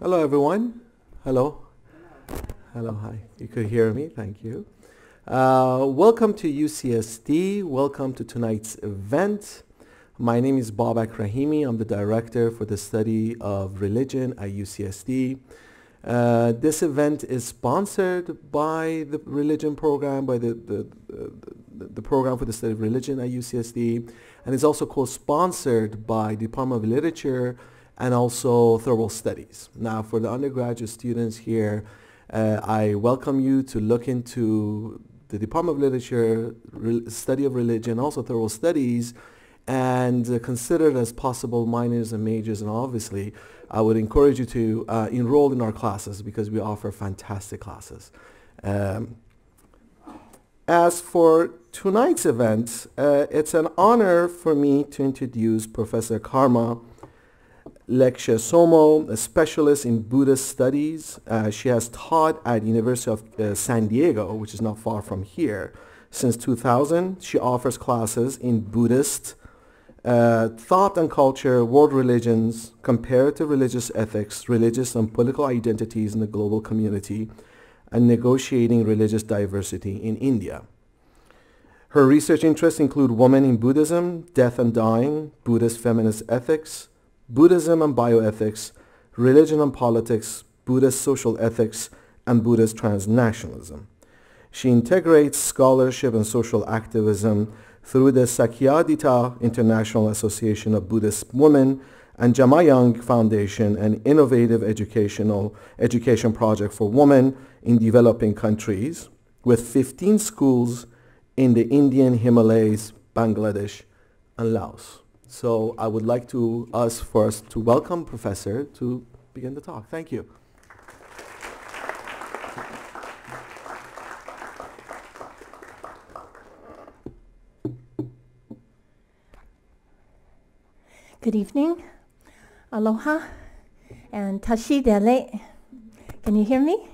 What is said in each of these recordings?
Hello, everyone. Hello. Hello, hi. You could hear me. Thank you. Uh, welcome to UCSD. Welcome to tonight's event. My name is Babak Rahimi. I'm the director for the study of religion at UCSD. Uh, this event is sponsored by the religion program, by the, the, the, the, program for the study of religion at UCSD, and is also co-sponsored by the Department of Literature and also Third World Studies. Now, for the undergraduate students here, uh, I welcome you to look into the Department of Literature, re- study of religion, also Third World Studies, and uh, consider it as possible minors and majors, and obviously I would encourage you to uh, enroll in our classes because we offer fantastic classes. Um, as for tonight's event, uh, it's an honor for me to introduce Professor Karma Lekshe Tsomo, a specialist in Buddhist studies. Uh, she has taught at University of uh, San Diego, which is not far from here, since 2000. She offers classes in Buddhist uh, thought and culture, world religions, comparative religious ethics, religious and political identities in the global community, and negotiating religious diversity in India. Her research interests include women in Buddhism, death and dying, Buddhist feminist ethics, Buddhism and bioethics, religion and politics, Buddhist social ethics, and Buddhist transnationalism. She integrates scholarship and social activism through the Sakyadhita International Association of Buddhist Women and Jamyang Foundation, an innovative educational education project for women in developing countries with 15 schools in the Indian Himalayas, Bangladesh, and Laos. So I would like to us first to welcome Professor to begin the talk. Thank you. Good evening, aloha, and tashi dele. Can you hear me?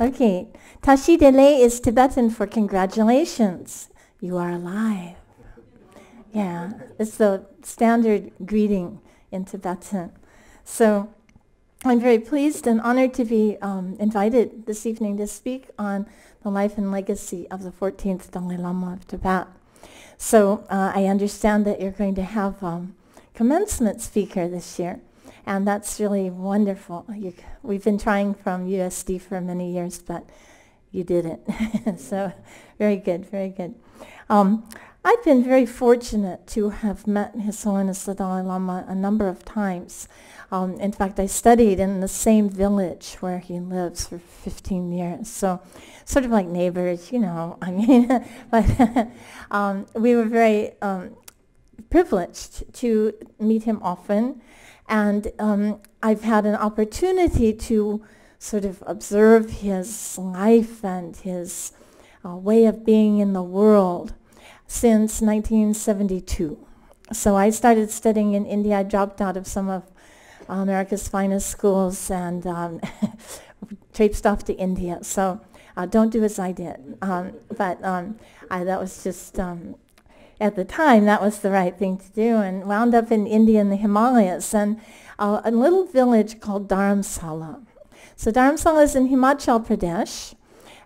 Okay, tashi dele is Tibetan for congratulations. You are alive. Yeah, it's the standard greeting in Tibetan. So I'm very pleased and honored to be um, invited this evening to speak on the life and legacy of the 14th Dalai Lama of Tibet. So uh, I understand that you're going to have um, commencement speaker this year. And that's really wonderful. You, we've been trying from USD for many years, but you did it. so very good, very good. Um, I've been very fortunate to have met His Holiness the Dalai Lama a number of times. Um, in fact, I studied in the same village where he lives for 15 years. So sort of like neighbors, you know. I mean, but um, we were very um, privileged to meet him often. And um, I've had an opportunity to sort of observe his life and his uh, way of being in the world since 1972. So I started studying in India. I dropped out of some of America's finest schools and um, traipsed off to India. So uh, don't do as I did. Um, but um, I, that was just um, at the time, that was the right thing to do, and wound up in India in the Himalayas and uh, a little village called Dharamsala. So Dharamsala is in Himachal Pradesh,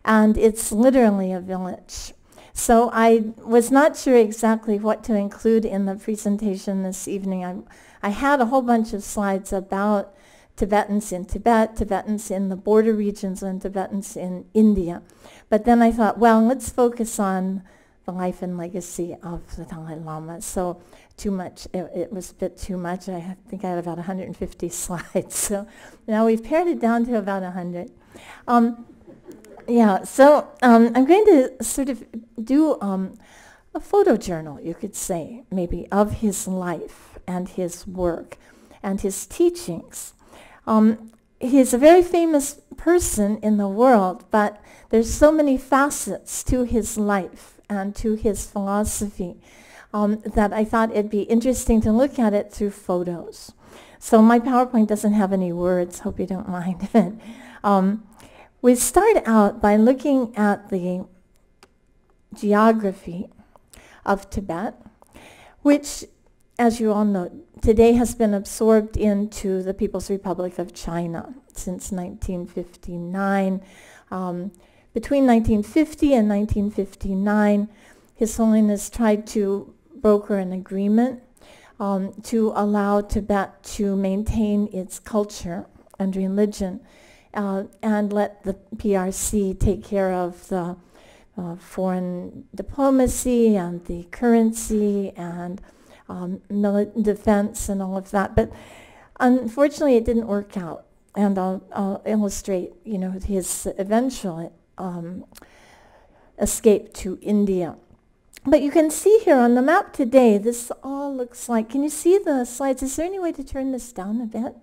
and it's literally a village. So I was not sure exactly what to include in the presentation this evening. I, I had a whole bunch of slides about Tibetans in Tibet, Tibetans in the border regions, and Tibetans in India. But then I thought, well, let's focus on the life and legacy of the Dalai Lama. So too much, it, it, was a bit too much. I think I had about 150 slides. So now we've pared it down to about 100. Um, yeah, so um, I'm going to sort of do um, a photo journal, you could say, maybe, of his life and his work and his teachings. Um, he's a very famous person in the world, but there's so many facets to his life and to his philosophy um, that I thought it'd be interesting to look at it through photos. So my PowerPoint doesn't have any words. Hope you don't mind it. Um, we start out by looking at the geography of Tibet, which as you all know, today has been absorbed into the People's Republic of China since 1959. Um, between 1950 and 1959, His Holiness tried to broker an agreement um, to allow Tibet to maintain its culture and religion uh, and let the PRC take care of the uh, foreign diplomacy and the currency and um, defense and all of that. But unfortunately, it didn't work out. And I'll, I'll illustrate, you know, his eventual um, escape to India. But you can see here on the map today, this all looks like, can you see the slides? Is there any way to turn this down a bit?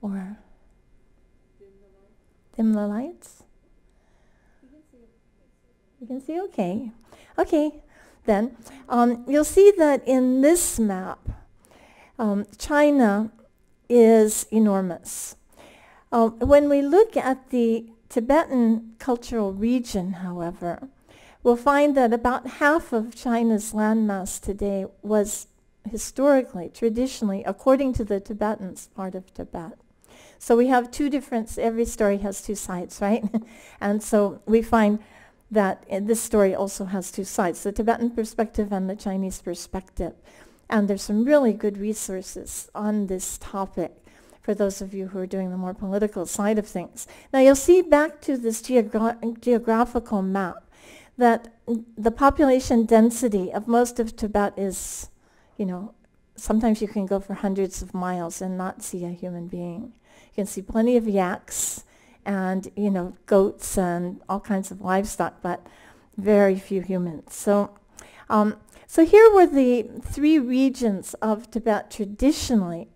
Or dim the lights? You can see, okay. Okay, then um, you'll see that in this map, um, China is enormous. Uh, when we look at the Tibetan cultural region, however, we'll find that about half of China's landmass today was historically, traditionally, according to the Tibetans, part of Tibet. So we have two different, every story has two sides, right? and so we find that eh, this story also has two sides, the Tibetan perspective and the Chinese perspective. And there's some really good resources on this topic for those of you who are doing the more political side of things. Now you'll see back to this geogra- geographical map that the population density of most of Tibet is, you know, sometimes you can go for hundreds of miles and not see a human being. You can see plenty of yaks and, you know, goats and all kinds of livestock, but very few humans. So, um, so here were the three regions of Tibet traditionally.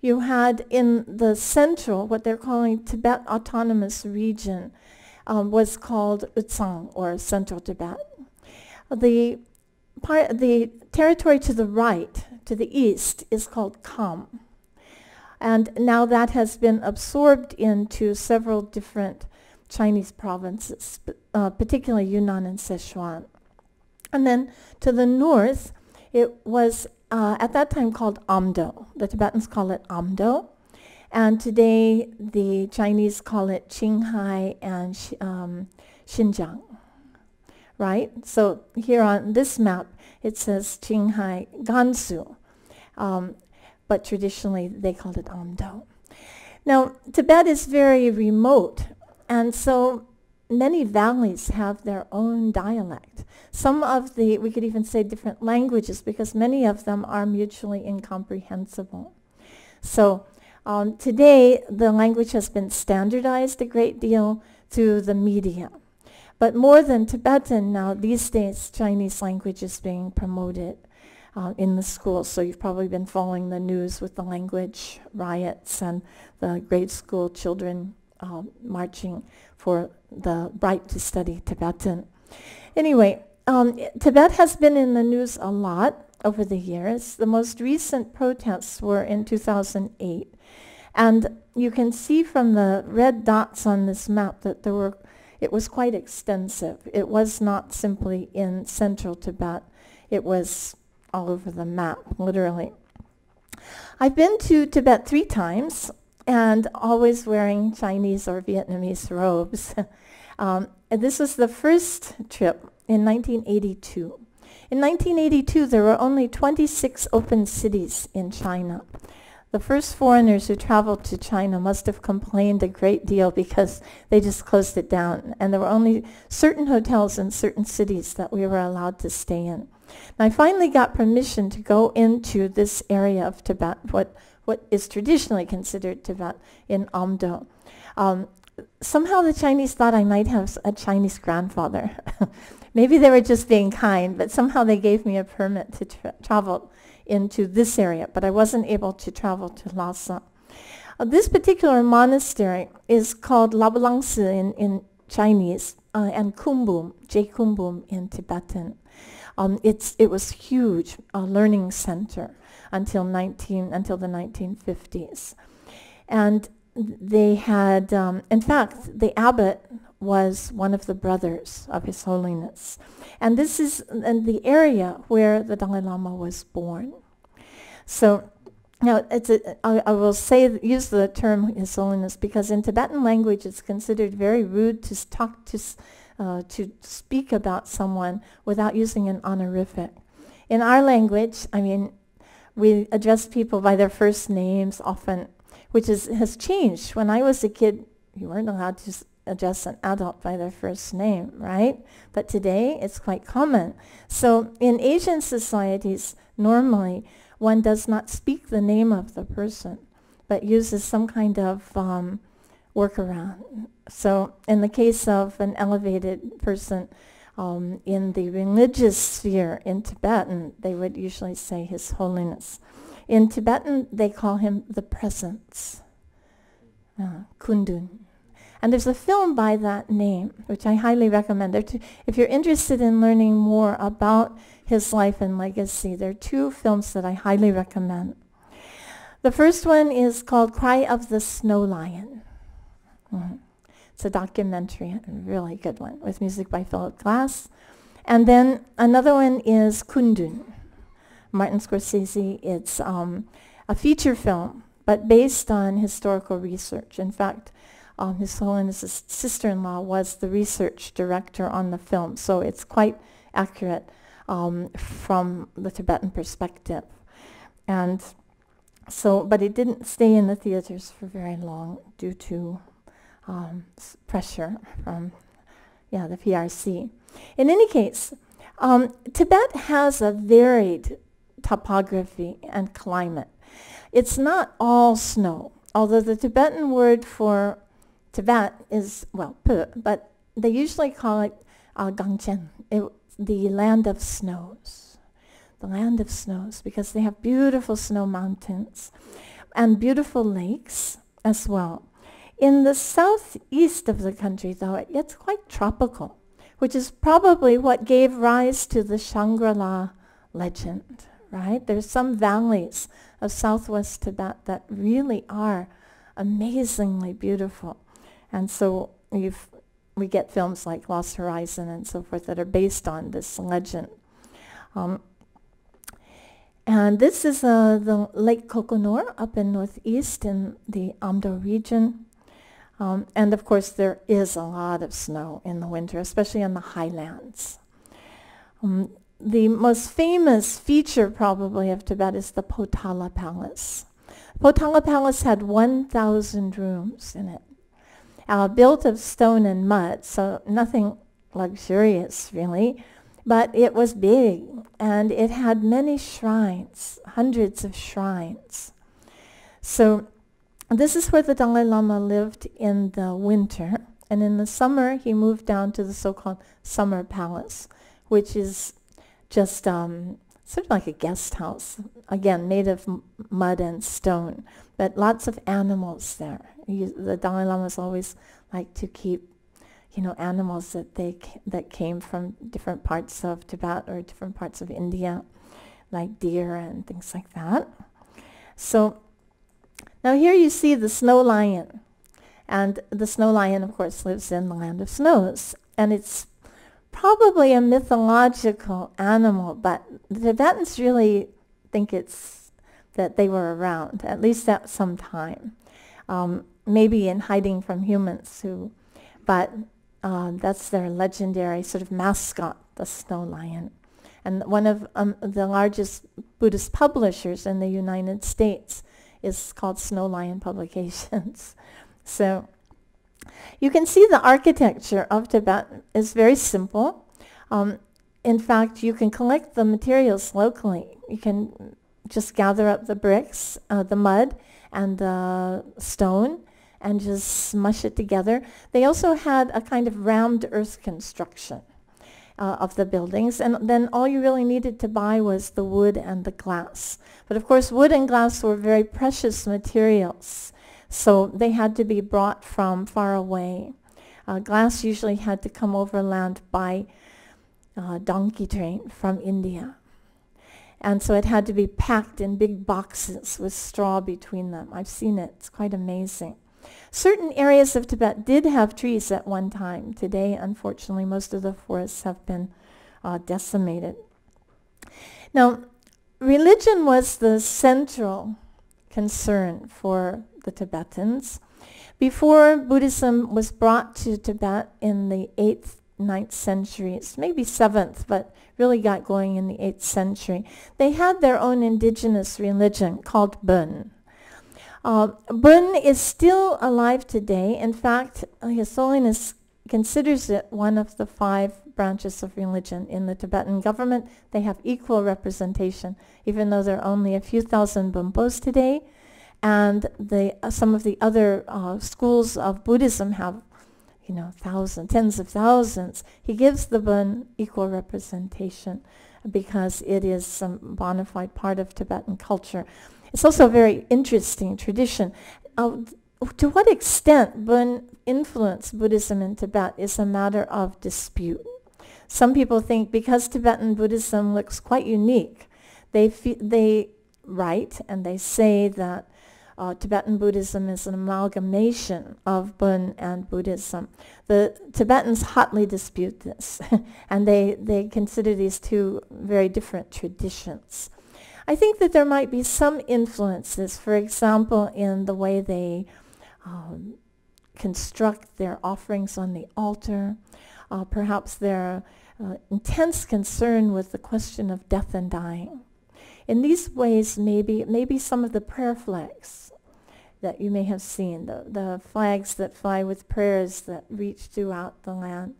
You had in the central, what they're calling Tibet Autonomous Region, um, was called Utsang, or Central Tibet. The, part, the territory to the right, to the east, is called Kham. And now that has been absorbed into several different Chinese provinces, uh, particularly Yunnan and Sichuan. And then to the north, it was uh, at that time called Amdo. The Tibetans call it Amdo. And today the Chinese call it Qinghai and um, Xinjiang. Right? So here on this map, it says Qinghai Gansu. Um, but traditionally they called it Amdo. Now, Tibet is very remote, and so many valleys have their own dialect. Some of the, we could even say different languages because many of them are mutually incomprehensible. So um, today, the language has been standardized a great deal through the media. But more than Tibetan now, these days, Chinese language is being promoted uh, in the schools. So you've probably been following the news with the language riots and the grade school children uh, marching for the right to study Tibetan. Anyway, um, Tibet has been in the news a lot over the years. The most recent protests were in 2008. And you can see from the red dots on this map that there were, it was quite extensive. It was not simply in central Tibet. It was all over the map, literally. I've been to Tibet three times and always wearing Chinese or Vietnamese robes. um, this was the first trip in 1982. In 1982, there were only 26 open cities in China. The first foreigners who traveled to China must have complained a great deal because they just closed it down. And there were only certain hotels in certain cities that we were allowed to stay in. And I finally got permission to go into this area of Tibet, what, what is traditionally considered Tibet in Amdo. Um, somehow the Chinese thought I might have a Chinese grandfather. Maybe they were just being kind, but somehow they gave me a permit to tra- travel into this area, but I wasn't able to travel to Lhasa. Uh, this particular monastery is called Labalangsi in, in Chinese uh, and Kumbum, J Kumbum in Tibetan. Um, it's, it was huge, a learning center until, 19, until the 1950s. And they had, um, in fact, the abbot was one of the brothers of His Holiness. And this is in the area where the Dalai Lama was born. So now it's a, I, I will say use the term His Holiness because in Tibetan language it's considered very rude to talk to uh, to speak about someone without using an honorific. In our language, I mean, we address people by their first names often, which is, has changed. When I was a kid, you weren't allowed to address an adult by their first name, right? But today it's quite common. So in Asian societies, normally one does not speak the name of the person, but uses some kind of um, workaround. So in the case of an elevated person, um, in the religious sphere in Tibetan, they would usually say His Holiness. In Tibetan, they call him the Presence, uh, Kundun. And there's a film by that name, which I highly recommend. if you're interested in learning more about his life and legacy, there are two films that I highly recommend. The first one is called Cry of the Snow Lion. Mm-hmm. It's a documentary, a really good one, with music by Philip Glass. And then another one is Kundun, Martin Scorsese. It's um, a feature film, but based on historical research. In fact, um, His Holiness' sister-in-law was the research director on the film, so it's quite accurate um, from the Tibetan perspective. And so, but it didn't stay in the theaters for very long due to um, pressure from yeah, the PRC. In any case, um, Tibet has a varied topography and climate. It's not all snow, although the Tibetan word for Tibet is, well, but they usually call it uh, Gangchen, it, the land of snows. The land of snows, because they have beautiful snow mountains and beautiful lakes as well. In the southeast of the country, though, it gets quite tropical, which is probably what gave rise to the Shangri-La legend, right? There's some valleys of southwest Tibet that really are amazingly beautiful. And so we get films like Lost Horizon and so forth that are based on this legend. Um, and this is uh, the Lake Kokonor up in northeast in the Amdo region. Um, and of course, there is a lot of snow in the winter, especially in the highlands. Um, the most famous feature probably of Tibet is the Potala Palace. Potala Palace had 1,000 rooms in it, uh, built of stone and mud, so nothing luxurious really, but it was big and it had many shrines, hundreds of shrines. So this is where the Dalai Lama lived in the winter. And in the summer, he moved down to the so-called Summer Palace, which is just um, sort of like a guest house, again, made of mud and stone, but lots of animals there. He, the Dalai Lamas always like to keep, you know, animals that, they that came from different parts of Tibet or different parts of India, like deer and things like that. So now here you see the snow lion. And the snow lion, of course, lives in the land of snows. And it's probably a mythological animal, but the Tibetans really think it's that they were around, at least at some time. Um, maybe in hiding from humans who, but uh, that's their legendary sort of mascot, the snow lion. And one of um, the largest Buddhist publishers in the United States is called Snow Lion Publications. so you can see the architecture of Tibet is very simple. Um, in fact, you can collect the materials locally. You can just gather up the bricks, uh, the mud, and the stone, and just smush it together. They also had a kind of rammed earth construction uh, of the buildings. And then all you really needed to buy was the wood and the glass. But of course, wood and glass were very precious materials. So they had to be brought from far away. Uh, glass usually had to come overland by uh, donkey train from India. And so it had to be packed in big boxes with straw between them. I've seen it. It's quite amazing. Certain areas of Tibet did have trees at one time. Today, unfortunately, most of the forests have been uh, decimated. Now, religion was the central concern for the Tibetans. Before Buddhism was brought to Tibet in the 8th, 9th centuries, maybe 7th, but really got going in the 8th century, they had their own indigenous religion called Bön. Uh, Bön is still alive today. In fact, His Holiness considers it one of the five branches of religion in the Tibetan government. They have equal representation, even though there are only a few thousand Bonpos today. And the, uh, some of the other uh, schools of Buddhism have, you know, thousands, tens of thousands. He gives the Bön equal representation because it is some bona fide part of Tibetan culture. It's also a very interesting tradition. Uh, to what extent Bön influenced Buddhism in Tibet is a matter of dispute. Some people think because Tibetan Buddhism looks quite unique, they, they write and they say that uh, Tibetan Buddhism is an amalgamation of Bön and Buddhism. The Tibetans hotly dispute this, and they, they consider these two very different traditions. I think that there might be some influences, for example, in the way they um, construct their offerings on the altar, uh, perhaps their uh, intense concern with the question of death and dying. In these ways, maybe, maybe some of the prayer flags that you may have seen, the, the flags that fly with prayers that reach throughout the land,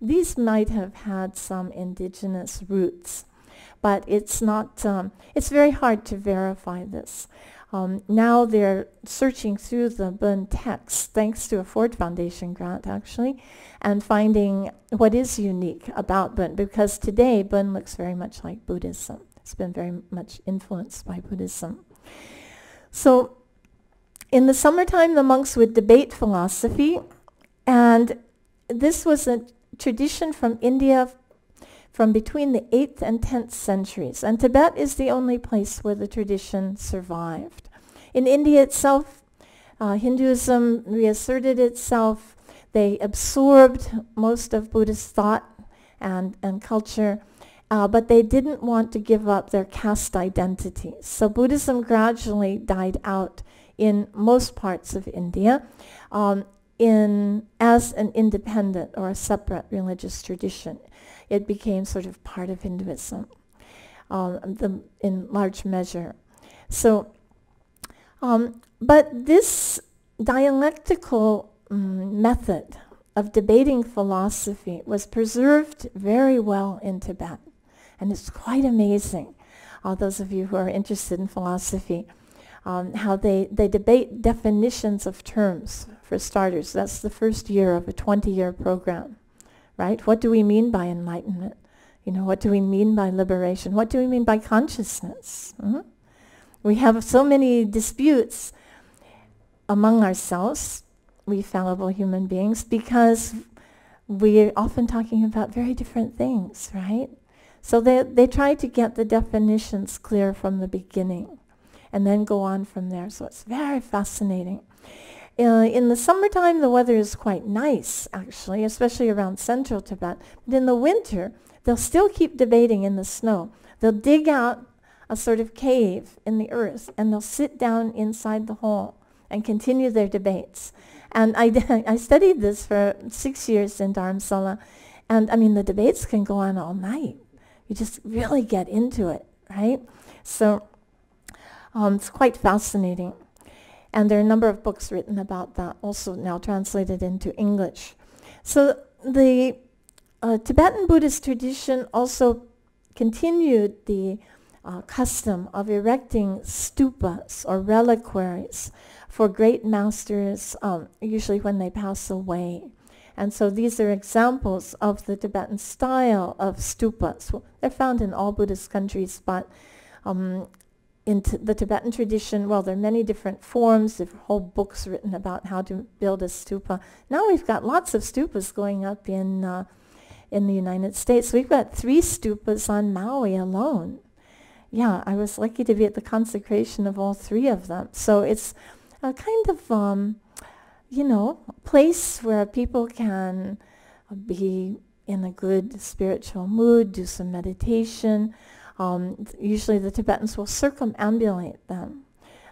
these might have had some indigenous roots but it's not, um, it's very hard to verify this. Um, now they're searching through the Bön text, thanks to a Ford Foundation grant actually, and finding what is unique about Bön, because today Bön looks very much like Buddhism. It's been very much influenced by Buddhism. So in the summertime, the monks would debate philosophy, and this was a tradition from India from between the 8th and 10th centuries. And Tibet is the only place where the tradition survived. In India itself, uh, Hinduism reasserted itself. They absorbed most of Buddhist thought and, and culture, uh, but they didn't want to give up their caste identity. So Buddhism gradually died out in most parts of India um, in, as an independent or a separate religious tradition it became sort of part of Hinduism um, the, in large measure. So, um, but this dialectical um, method of debating philosophy was preserved very well in Tibet. And it's quite amazing, all those of you who are interested in philosophy, um, how they, they debate definitions of terms, for starters. That's the first year of a 20-year program right? What do we mean by enlightenment? You know, what do we mean by liberation? What do we mean by consciousness? Mm-hmm. We have so many disputes among ourselves, we fallible human beings, because we're often talking about very different things, right? So they, they try to get the definitions clear from the beginning and then go on from there. So it's very fascinating. Uh, in the summertime, the weather is quite nice, actually, especially around central Tibet. But in the winter, they'll still keep debating in the snow. They'll dig out a sort of cave in the earth, and they'll sit down inside the hole and continue their debates. And I, I studied this for six years in Dharamsala, and I mean, the debates can go on all night. You just really get into it, right? So um, it's quite fascinating. And there are a number of books written about that, also now translated into English. So the uh, Tibetan Buddhist tradition also continued the uh, custom of erecting stupas or reliquaries for great masters, um, usually when they pass away. And so these are examples of the Tibetan style of stupas. They're found in all Buddhist countries, but um, in the Tibetan tradition, well, there are many different forms. There are whole books written about how to build a stupa. Now we've got lots of stupas going up in uh, in the United States. We've got three stupas on Maui alone. Yeah, I was lucky to be at the consecration of all three of them. So it's a kind of, um, you know, place where people can be in a good spiritual mood, do some meditation, Um, usually the Tibetans will circumambulate them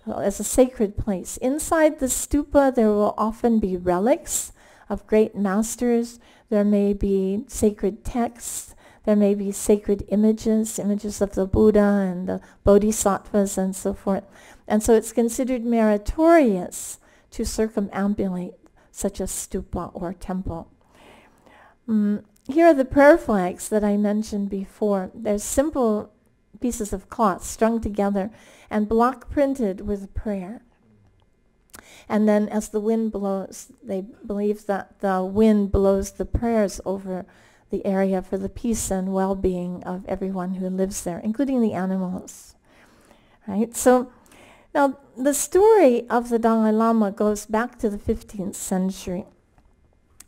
uh, as a sacred place. Inside the stupa there will often be relics of great masters. There may be sacred texts. There may be sacred images, images of the Buddha and the Bodhisattvas and so forth. And so it's considered meritorious to circumambulate such a stupa or temple. Mm, here are the prayer flags that I mentioned before. They're simple pieces of cloth strung together and block printed with a prayer. And then as the wind blows, they believe that the wind blows the prayers over the area for the peace and well-being of everyone who lives there, including the animals. Right? So now the story of the Dalai Lama goes back to the 15th century.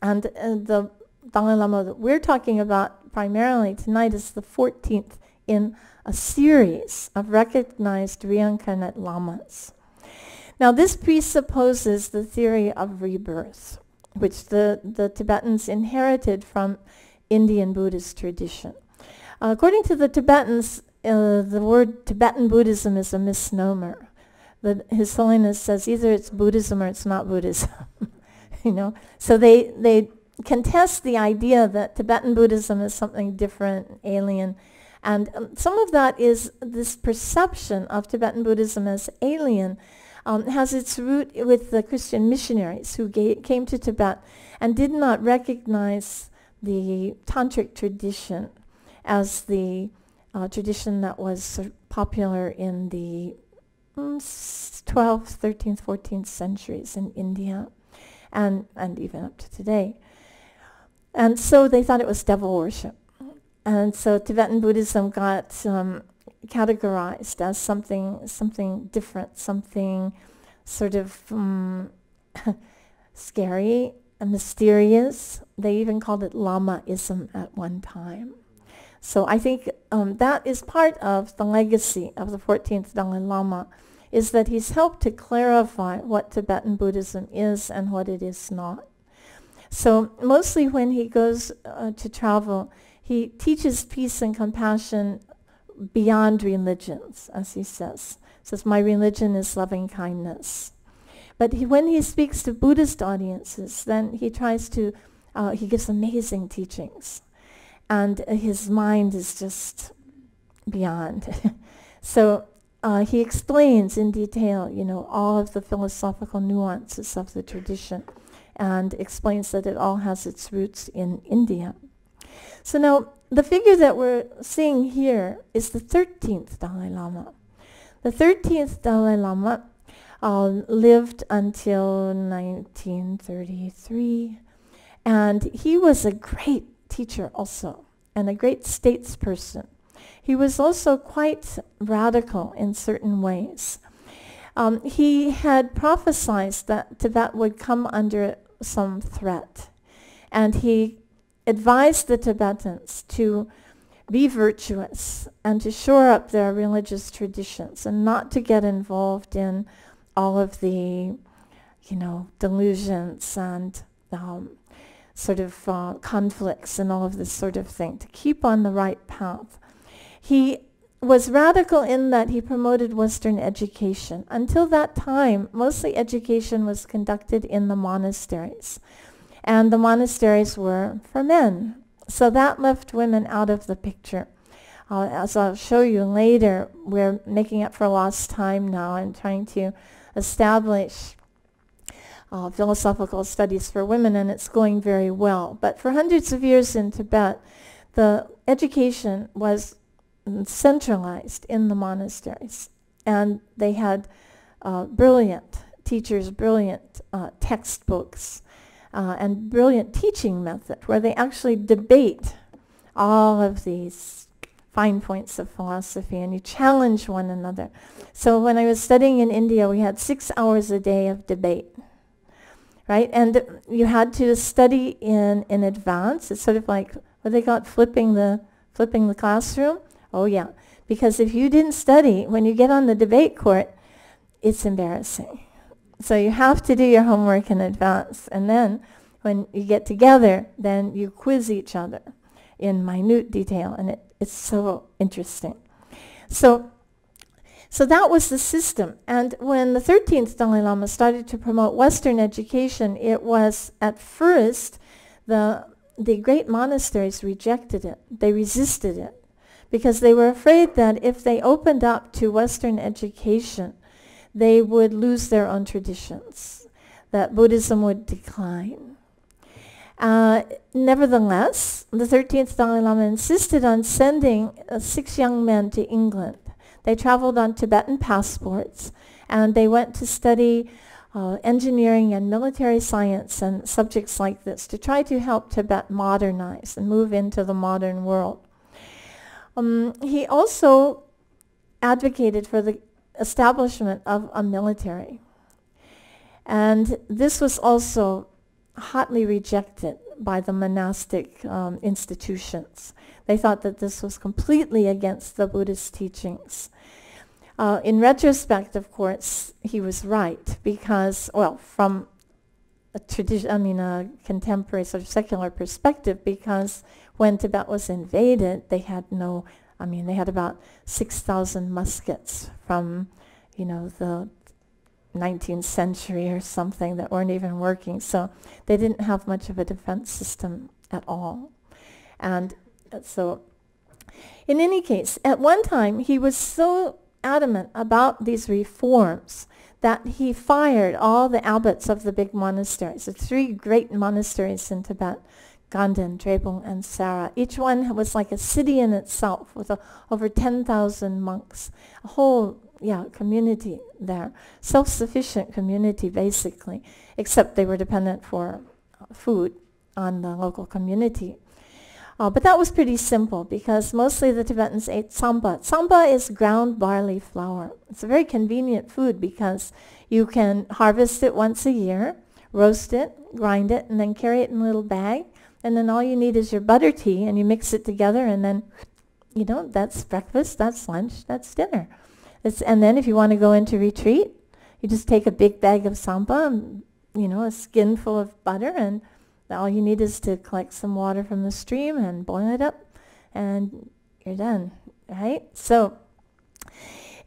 And uh, the Dalai Lama that we're talking about primarily tonight is the 14th in a series of recognized reincarnate lamas. Now this presupposes the theory of rebirth, which the, the Tibetans inherited from Indian Buddhist tradition. Uh, according to the Tibetans, uh, the word Tibetan Buddhism is a misnomer. The, His Holiness says either it's Buddhism or it's not Buddhism. you know, so they they contest the idea that Tibetan Buddhism is something different, alien, and um, some of that is this perception of Tibetan Buddhism as alien um, has its root with the Christian missionaries who came to Tibet and did not recognize the tantric tradition as the uh, tradition that was popular in the mm, 12th, 13th, 14th centuries in India and, and even up to today. And so they thought it was devil worship. And so Tibetan Buddhism got um, categorized as something, something different, something sort of um, scary and mysterious. They even called it Lamaism at one time. So I think um, that is part of the legacy of the 14th Dalai Lama, is that he's helped to clarify what Tibetan Buddhism is and what it is not. So mostly when he goes uh, to travel, he teaches peace and compassion beyond religions, as he says. He says, my religion is loving kindness. But he, when he speaks to Buddhist audiences, then he tries to, uh, he gives amazing teachings. And uh, his mind is just beyond. so uh, he explains in detail, you know, all of the philosophical nuances of the tradition and explains that it all has its roots in India. So now, the figure that we're seeing here is the 13th Dalai Lama. The 13th Dalai Lama uh, lived until 1933. And he was a great teacher also and a great statesperson. He was also quite radical in certain ways. Um, he had prophesied that Tibet would come under some threat. And he advised the Tibetans to be virtuous and to shore up their religious traditions and not to get involved in all of the, you know, delusions and um, sort of uh, conflicts and all of this sort of thing, to keep on the right path. He was radical in that he promoted Western education. Until that time, mostly education was conducted in the monasteries. And the monasteries were for men. So that left women out of the picture. Uh, as I'll show you later, we're making up for lost time now and trying to establish uh, philosophical studies for women, and it's going very well. But for hundreds of years in Tibet, the education was centralized in the monasteries, and they had uh, brilliant teachers, brilliant uh, textbooks, uh, and brilliant teaching method where they actually debate all of these fine points of philosophy and you challenge one another. So when I was studying in India, we had six hours a day of debate, right? And you had to study in, in advance. It's sort of like what they got flipping the, flipping the classroom. Oh yeah, because if you didn't study, when you get on the debate court, it's embarrassing. So you have to do your homework in advance. And then when you get together, then you quiz each other in minute detail. And it, it's so interesting. So, so that was the system. And when the 13th Dalai Lama started to promote Western education, it was at first the, the great monasteries rejected it. They resisted it because they were afraid that if they opened up to Western education, they would lose their own traditions, that Buddhism would decline. Uh, nevertheless, the 13th Dalai Lama insisted on sending uh, six young men to England. They traveled on Tibetan passports, and they went to study uh, engineering and military science and subjects like this to try to help Tibet modernize and move into the modern world. Um, he also advocated for the establishment of a military. And this was also hotly rejected by the monastic um, institutions. They thought that this was completely against the Buddhist teachings. Uh, in retrospect, of course, he was right because, well, from a tradition, I mean, a contemporary sort of secular perspective, because when Tibet was invaded, they had no, I mean, they had about 6,000 muskets from, you know, the 19th century or something that weren't even working. So they didn't have much of a defense system at all. And uh, so in any case, at one time he was so adamant about these reforms that he fired all the abbots of the big monasteries, the three great monasteries in Tibet, Ganden, Drepung, and Sera. Each one was like a city in itself with a, over 10,000 monks, a whole yeah, community there. Self-sufficient community, basically, except they were dependent for food on the local community. Uh, but that was pretty simple because mostly the Tibetans ate tsamba. Tsamba is ground barley flour. It's a very convenient food because you can harvest it once a year, roast it, grind it, and then carry it in a little bag and then all you need is your butter tea and you mix it together and then, you know, that's breakfast, that's lunch, that's dinner. It's, and then if you want to go into retreat, you just take a big bag of tsampa, and, you know, a skin full of butter and all you need is to collect some water from the stream and boil it up and you're done, right? So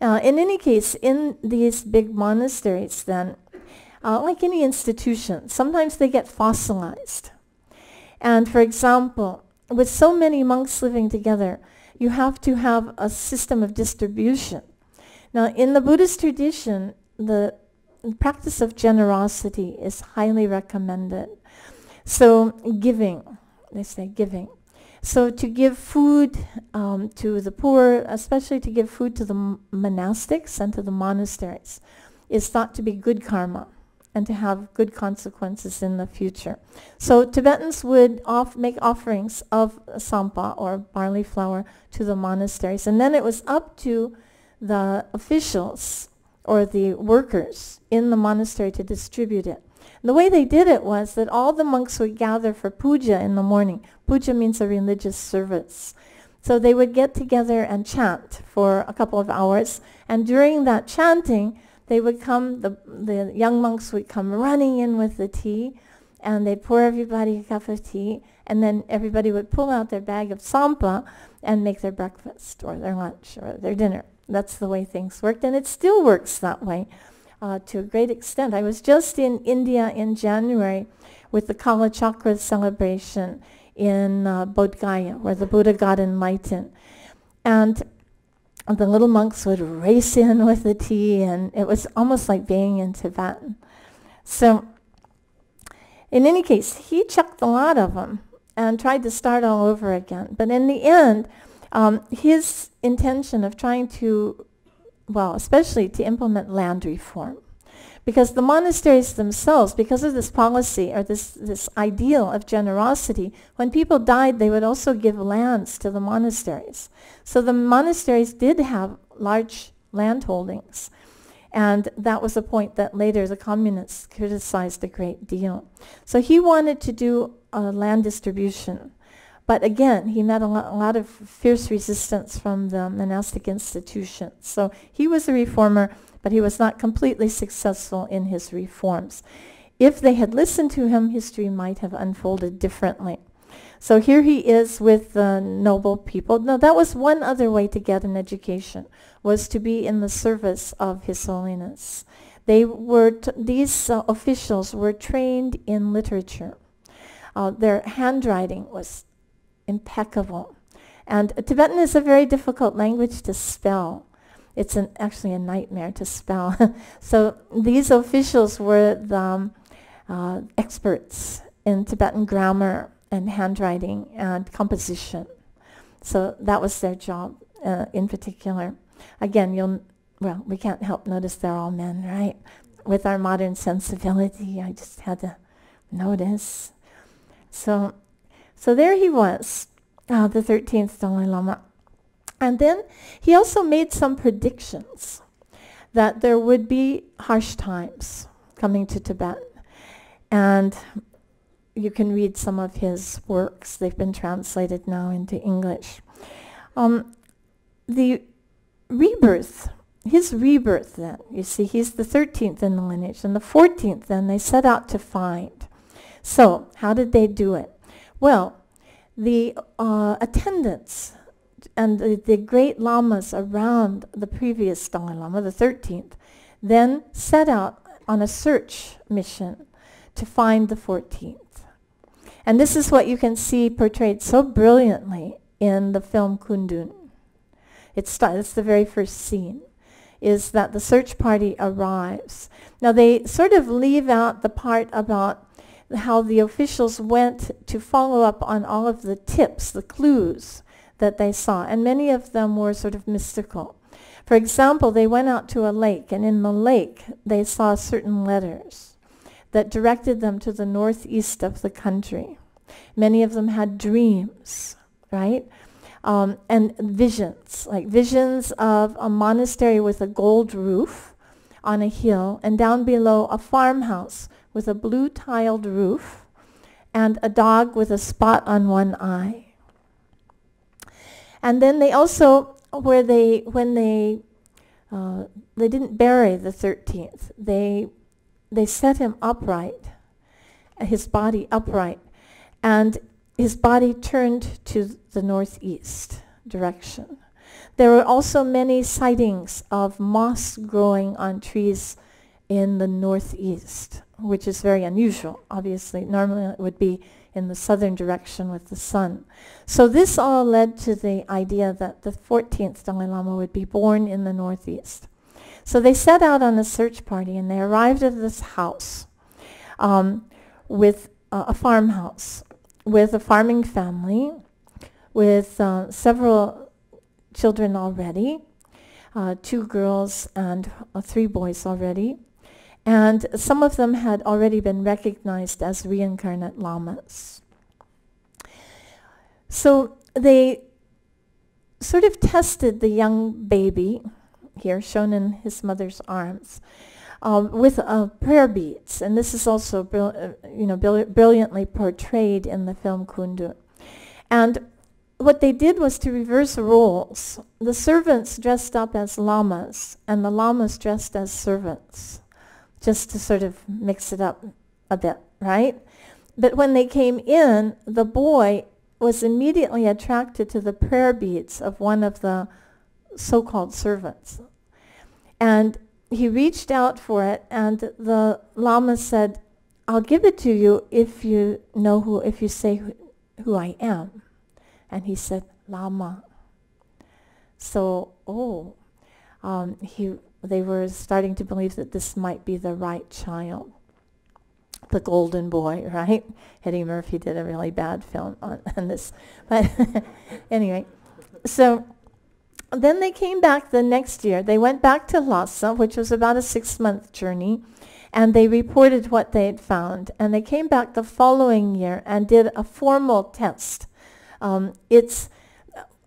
uh, in any case, in these big monasteries then, uh, like any institution, sometimes they get fossilized. And for example, with so many monks living together, you have to have a system of distribution. Now, in the Buddhist tradition, the practice of generosity is highly recommended. So giving, they say giving. So to give food um, to the poor, especially to give food to the monastics and to the monasteries, is thought to be good karma and to have good consequences in the future. So Tibetans would off make offerings of tsampa or barley flour to the monasteries. And then it was up to the officials or the workers in the monastery to distribute it. And the way they did it was that all the monks would gather for puja in the morning. Puja means a religious service. So they would get together and chant for a couple of hours. And during that chanting, they would come, the, the young monks would come running in with the tea, and they'd pour everybody a cup of tea, and then everybody would pull out their bag of tsampa and make their breakfast or their lunch or their dinner. That's the way things worked, and it still works that way uh, to a great extent. I was just in India in January with the Kalachakra celebration in uh, Bodh Gaya, where the Buddha got enlightened. And the little monks would race in with the tea, and it was almost like being in Tibetan. So, in any case, he chucked a lot of them and tried to start all over again. But in the end, um, his intention of trying to, well, especially to implement land reform, because the monasteries themselves, because of this policy or this, this ideal of generosity, when people died, they would also give lands to the monasteries. So the monasteries did have large land holdings. And that was a point that later the communists criticized a great deal. So he wanted to do a land distribution. But again, he met a, lo- a lot of fierce resistance from the monastic institutions. So he was a reformer but he was not completely successful in his reforms. If they had listened to him, history might have unfolded differently. So here he is with the noble people. Now that was one other way to get an education, was to be in the service of His Holiness. They were these uh, officials were trained in literature. Uh, their handwriting was impeccable. And Tibetan is a very difficult language to spell. It's an, actually a nightmare to spell. so these officials were the um, uh, experts in Tibetan grammar and handwriting and composition. So that was their job uh, in particular. Again, you'll, well, we can't help notice they're all men, right? With our modern sensibility, I just had to notice. So, so there he was, uh, the 13th Dalai Lama. And then he also made some predictions that there would be harsh times coming to Tibet. And you can read some of his works. They've been translated now into English. Um, the rebirth, his rebirth then, you see, he's the 13th in the lineage. And the 14th then they set out to find. So how did they do it? Well, the uh, attendants and the, the, great lamas around the previous Dalai Lama, the 13th, then set out on a search mission to find the 14th. And this is what you can see portrayed so brilliantly in the film Kundun. It's, it's the very first scene, is that the search party arrives. Now they sort of leave out the part about how the officials went to follow up on all of the tips, the clues that they saw, and many of them were sort of mystical. For example, they went out to a lake, and in the lake they saw certain letters that directed them to the northeast of the country. Many of them had dreams, right? Um, and visions, like visions of a monastery with a gold roof on a hill, and down below a farmhouse with a blue tiled roof and a dog with a spot on one eye. And then they also, where they, when they, uh, they didn't bury the 13th, they they set him upright, his body upright, and his body turned to the northeast direction. There were also many sightings of moss growing on trees in the northeast, which is very unusual. Obviously, normally it would be in the southern direction with the sun. So this all led to the idea that the 14th Dalai Lama would be born in the northeast. So they set out on a search party and they arrived at this house um, with uh, a farmhouse with a farming family with uh, several children already, uh, two girls and uh, three boys already. And some of them had already been recognized as reincarnate lamas. So they sort of tested the young baby here, shown in his mother's arms, um, with uh, prayer beads. And this is also uh, you know, brilliantly portrayed in the film Kundun. And what they did was to reverse roles. The servants dressed up as lamas, and the lamas dressed as servants, just to sort of mix it up a bit, right? But when they came in, the boy was immediately attracted to the prayer beads of one of the so-called servants. And he reached out for it, and the Lama said, I'll give it to you if you know who, if you say who, who I am. And he said, Lama. So, oh, um, he, they were starting to believe that this might be the right child. The golden boy, right? Eddie Murphy did a really bad film on, on this. But anyway, so then they came back the next year. They went back to Lhasa, which was about a six-month journey, and they reported what they had found. And they came back the following year and did a formal test. Um, it's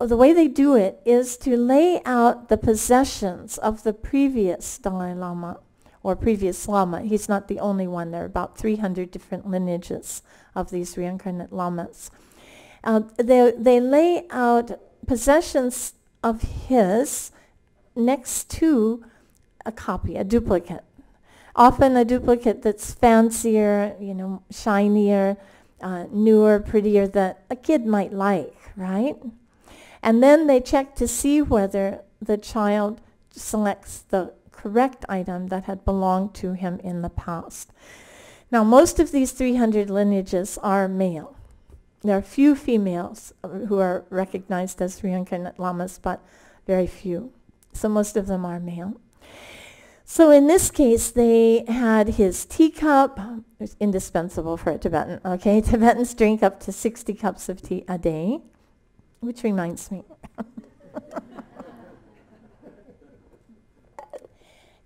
the way they do it is to lay out the possessions of the previous Dalai Lama or previous Lama. He's not the only one. There are about 300 different lineages of these reincarnate Lamas. Uh, they, they lay out possessions of his next to a copy, a duplicate. Often a duplicate that's fancier, you know, shinier, uh, newer, prettier that a kid might like, right? And then they check to see whether the child selects the correct item that had belonged to him in the past. Now, most of these 300 lineages are male. There are few females uh, who are recognized as reincarnate lamas, but very few. So most of them are male. So in this case, they had his teacup. It's indispensable for a Tibetan. Okay, Tibetans drink up to 60 cups of tea a day, which reminds me.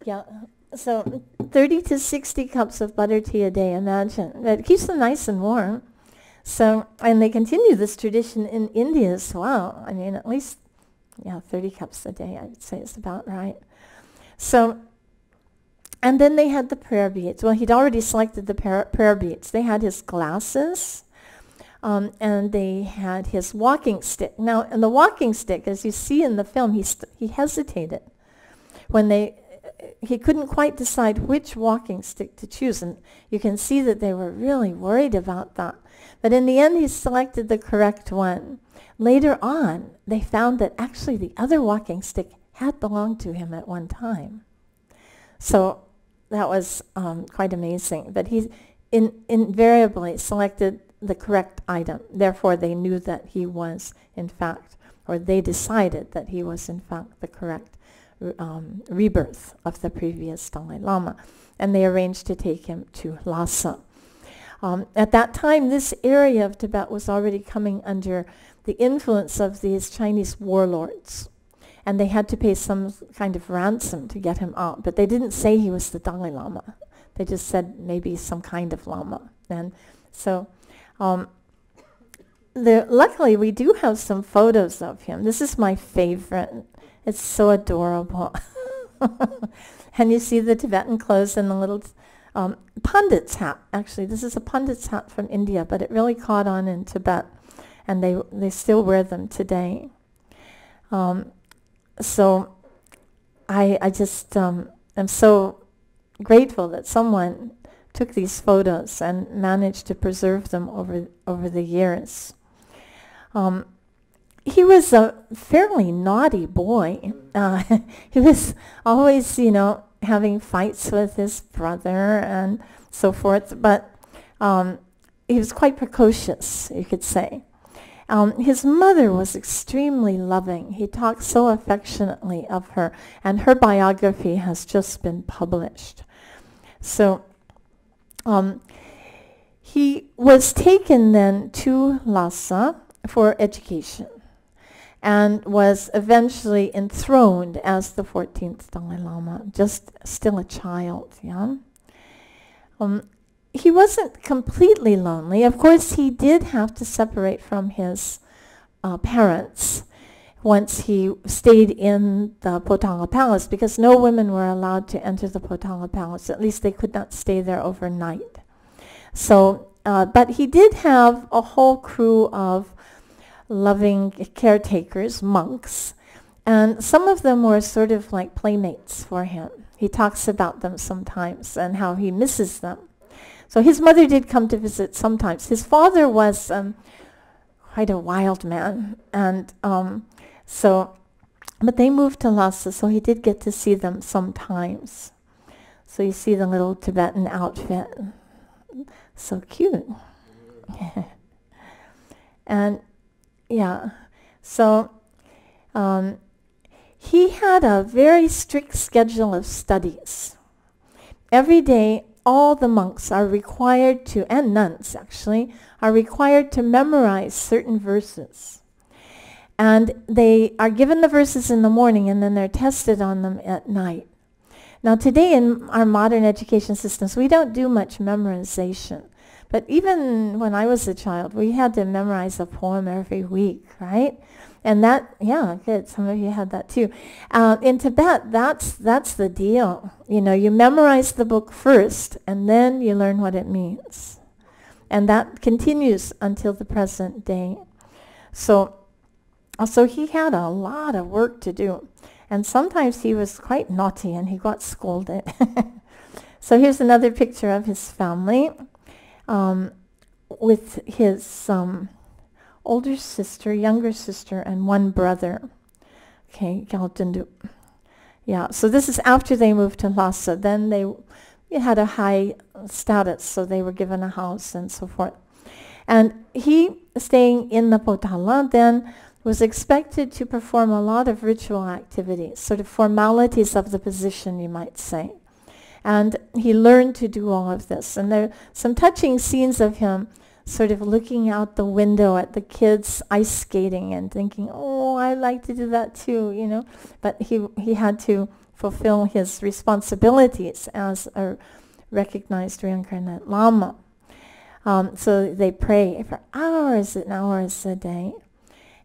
yeah, so 30 to 60 cups of butter tea a day. Imagine that keeps them nice and warm. So, and they continue this tradition in India as well. I mean, at least, yeah, 30 cups a day, I would say is about right. So and then they had the prayer beads. Well, he'd already selected the prayer, prayer beads. They had his glasses, um, and they had his walking stick. Now, in the walking stick, as you see in the film, he, he hesitated when they he couldn't quite decide which walking stick to choose, and you can see that they were really worried about that. But in the end, he selected the correct one. Later on, they found that actually the other walking stick had belonged to him at one time. So that was um, quite amazing. But he in, invariably selected the correct item. Therefore, they knew that he was, in fact, or they decided that he was, in fact, the correct um, rebirth of the previous Dalai Lama. And they arranged to take him to Lhasa. Um, at that time, this area of Tibet was already coming under the influence of these Chinese warlords and they had to pay some kind of ransom to get him out. But they didn't say he was the Dalai Lama. They just said maybe some kind of Lama. And so, um, the, luckily, we do have some photos of him. This is my favorite. It's so adorable. and you see the Tibetan clothes and the little um, pundit's hat. Actually, this is a pundit's hat from India, but it really caught on in Tibet, and they they still wear them today. Um, so I, I just um, am so grateful that someone took these photos and managed to preserve them over, over the years. Um, he was a fairly naughty boy. Uh, he was always, you know, having fights with his brother and so forth, but um, he was quite precocious, you could say. Um, his mother was extremely loving. He talked so affectionately of her, and her biography has just been published. So um, he was taken then to Lhasa for education and was eventually enthroned as the 14th Dalai Lama, just still a child, yeah? Um, he wasn't completely lonely. Of course, he did have to separate from his uh, parents once he stayed in the Potala Palace because no women were allowed to enter the Potala Palace. At least they could not stay there overnight. So, uh, but he did have a whole crew of loving caretakers, monks, and some of them were sort of like playmates for him. He talks about them sometimes and how he misses them. So his mother did come to visit sometimes. His father was um, quite a wild man, and um, so, but they moved to Lhasa, so he did get to see them sometimes. So you see the little Tibetan outfit, so cute. and yeah, so um, he had a very strict schedule of studies. Every day all the monks are required to, and nuns actually, are required to memorize certain verses. And they are given the verses in the morning and then they're tested on them at night. Now today in our modern education systems, we don't do much memorization. But even when I was a child, we had to memorize a poem every week, right? And that, yeah, good. Some of you had that too. Uh, in Tibet, that's that's the deal. You know, you memorize the book first, and then you learn what it means, and that continues until the present day. So, so he had a lot of work to do, and sometimes he was quite naughty, and he got scolded. so here's another picture of his family. Um, with his um, older sister, younger sister, and one brother. Okay, Galtendu. Yeah, so this is after they moved to Lhasa. Then they had a high status, so they were given a house and so forth. And he, staying in the Potala, then was expected to perform a lot of ritual activities, sort of formalities of the position, you might say. And he learned to do all of this. And there are some touching scenes of him sort of looking out the window at the kids ice skating and thinking, oh, I'd like to do that too, you know. But he, he had to fulfill his responsibilities as a recognized reincarnate Lama. Um, so they pray for hours and hours a day.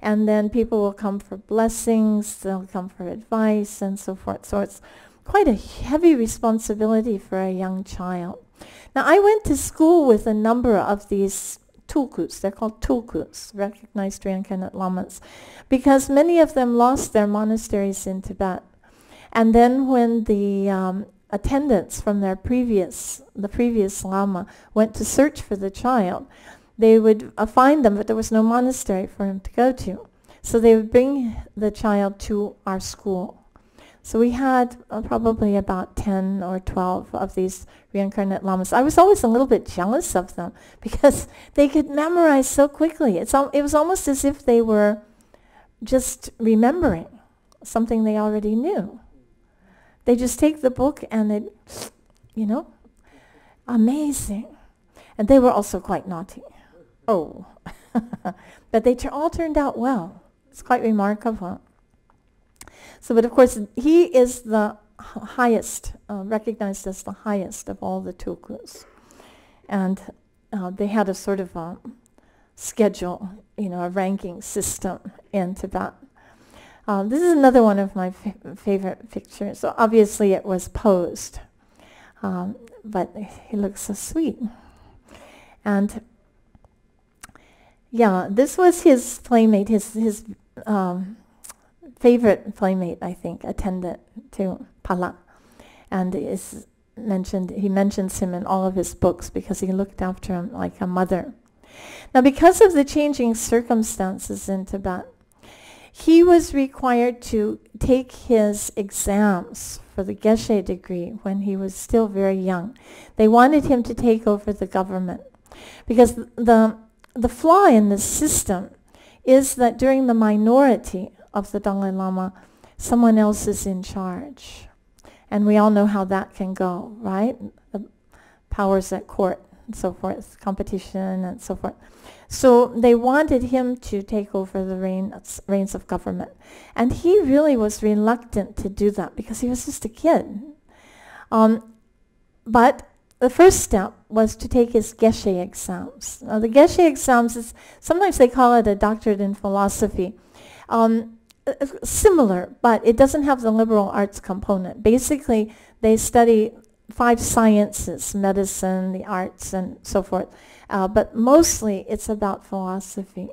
And then people will come for blessings, they'll come for advice and so forth. So it's quite a heavy responsibility for a young child. Now I went to school with a number of these tulkus, they're called tulkus, recognized reincarnate lamas, because many of them lost their monasteries in Tibet. And then when the um, attendants from their previous, the previous lama went to search for the child, they would uh, find them, but there was no monastery for him to go to. So they would bring the child to our school. So we had uh, probably about 10 or 12 of these reincarnate lamas. I was always a little bit jealous of them because they could memorize so quickly. It's al- it was almost as if they were just remembering something they already knew. They just take the book and it, you know, amazing. And they were also quite naughty. Oh. but they all turned out well. It's quite remarkable. So, but of course, he is the highest, uh, recognized as the highest of all the tulkus. And uh, they had a sort of a schedule, you know, a ranking system in Tibet. Uh, this is another one of my fa- favorite pictures. So obviously it was posed, um, but he looks so sweet. And yeah, this was his playmate, his his um, favorite playmate, I think, attendant to Pala, and is mentioned. He mentions him in all of his books because he looked after him like a mother. Now, because of the changing circumstances in Tibet, he was required to take his exams for the Geshe degree when he was still very young. They wanted him to take over the government because the the flaw in this system is that during the minority of the Dalai Lama, someone else is in charge. And we all know how that can go, right? The powers at court and so forth, competition and so forth. So they wanted him to take over the reins, reins of government. And he really was reluctant to do that because he was just a kid. Um, but the first step was to take his Geshe exams. Now, the Geshe exams is sometimes they call it a doctorate in philosophy. Um, uh, uh, similar, but it doesn't have the liberal arts component. Basically, they study five sciences, medicine, the arts, and so forth. Uh, but mostly it's about philosophy.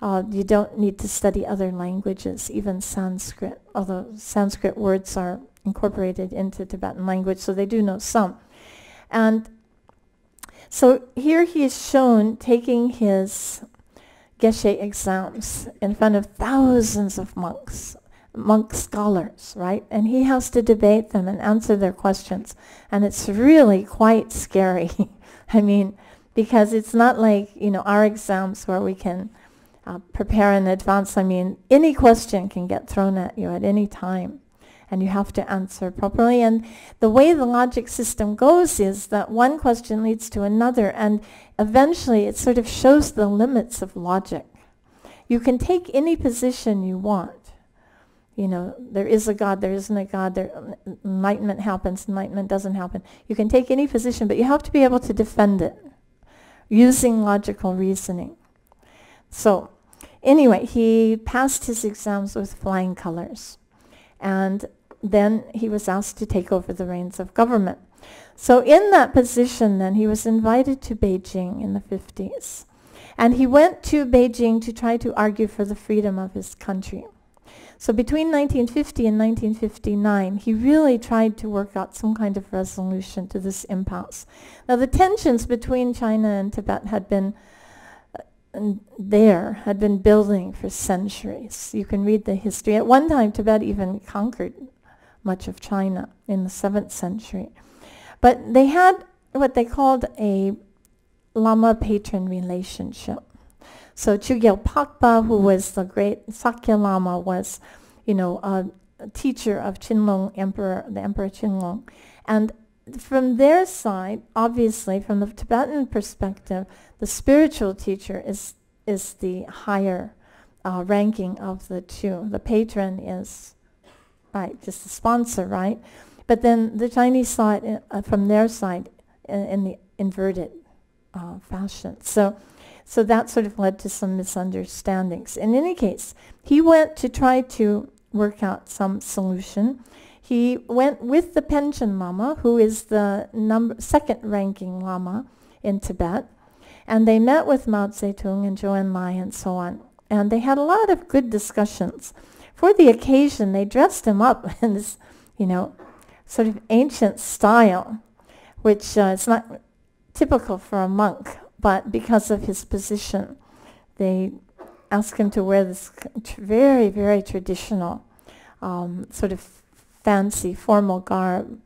Uh, you don't need to study other languages, even Sanskrit, although Sanskrit words are incorporated into Tibetan language, so they do know some. And so here he is shown taking his Geshe exams in front of thousands of monks, monk scholars, right? And he has to debate them and answer their questions. And it's really quite scary. I mean, because it's not like, you know, our exams where we can uh, prepare in advance. I mean, any question can get thrown at you at any time and you have to answer properly. And the way the logic system goes is that one question leads to another, and eventually it sort of shows the limits of logic. You can take any position you want. You know, there is a God, there isn't a God, there, enlightenment happens, enlightenment doesn't happen. You can take any position, but you have to be able to defend it using logical reasoning. So, anyway, he passed his exams with flying colors. And then he was asked to take over the reins of government. So in that position then he was invited to Beijing in the 50s. And he went to Beijing to try to argue for the freedom of his country. So between 1950 and 1959, he really tried to work out some kind of resolution to this impasse. Now the tensions between China and Tibet had been uh, there, had been building for centuries. You can read the history. At one time, Tibet even conquered much of China in the 7th century. But they had what they called a Lama-patron relationship. So Chogyal Pakpa, who was the great Sakya Lama, was, you know, a, a teacher of Qianlong Emperor, the Emperor Qianlong. And from their side, obviously, from the Tibetan perspective, the spiritual teacher is is the higher uh, ranking of the two. The patron is, right, just the sponsor, right? But then the Chinese saw it in, uh, from their side in, in the inverted uh, fashion. So so that sort of led to some misunderstandings. In any case, he went to try to work out some solution. He went with the Panchen Lama, who is the number, second ranking Lama in Tibet, and they met with Mao Zedong and Zhou Enlai and so on. And they had a lot of good discussions. For the occasion, they dressed him up in this, you know, sort of ancient style, which uh, is not typical for a monk but because of his position, they asked him to wear this very, very traditional, um, sort of fancy, formal garb.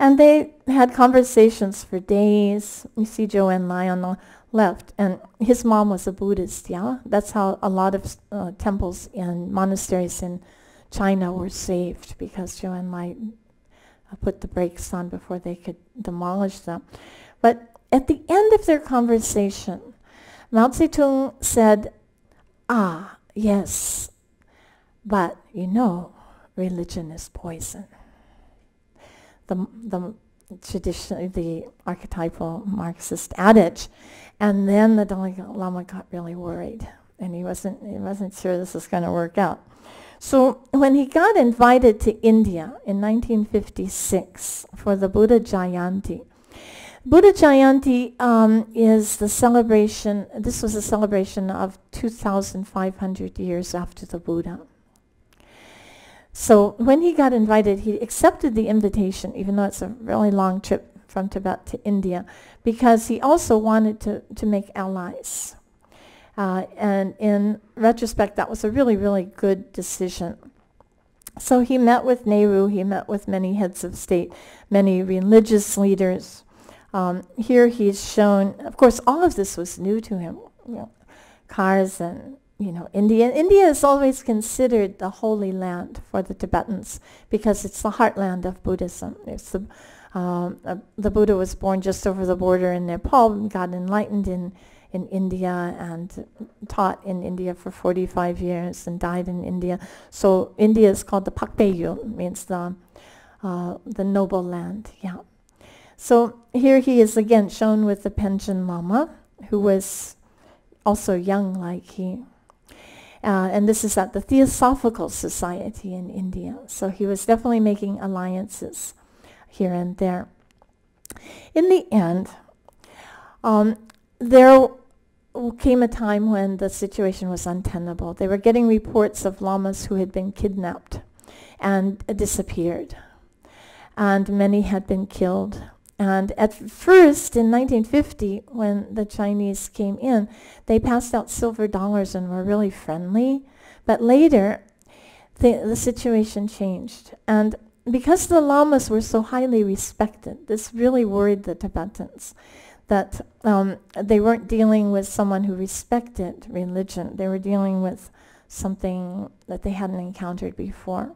And they had conversations for days. You see Zhou Enlai on the left, and his mom was a Buddhist, yeah? That's how a lot of uh, temples and monasteries in China were saved, because Zhou Enlai uh, put the brakes on before they could demolish them. But at the end of their conversation, Mao Zedong said, ah, yes, but you know, religion is poison. The, the tradition, the archetypal Marxist adage. And then the Dalai Lama got really worried, and he wasn't, he wasn't sure this was going to work out. So when he got invited to India in 1956 for the Buddha Jayanti, Buddha Jayanti um, is the celebration, this was a celebration of 2,500 years after the Buddha. So when he got invited, he accepted the invitation, even though it's a really long trip from Tibet to India, because he also wanted to, to make allies. Uh, and in retrospect, that was a really, really good decision. So he met with Nehru, he met with many heads of state, many religious leaders, um, here he's shown, of course, all of this was new to him. You know, cars and you know, India. India is always considered the holy land for the Tibetans because it's the heartland of Buddhism. It's the um, uh, the Buddha was born just over the border in Nepal and got enlightened in in India and taught in India for 45 years and died in India. So India is called the Pakpeyul, means the uh, the noble land. Yeah. So here he is again shown with the Panchen Lama, who was also young like he. Uh, and this is at the Theosophical Society in India. So he was definitely making alliances here and there. In the end, um, there came a time when the situation was untenable. They were getting reports of lamas who had been kidnapped and disappeared. And many had been killed and at first, in 1950, when the Chinese came in, they passed out silver dollars and were really friendly. But later, the, the situation changed. And because the lamas were so highly respected, this really worried the Tibetans that um, they weren't dealing with someone who respected religion. They were dealing with something that they hadn't encountered before.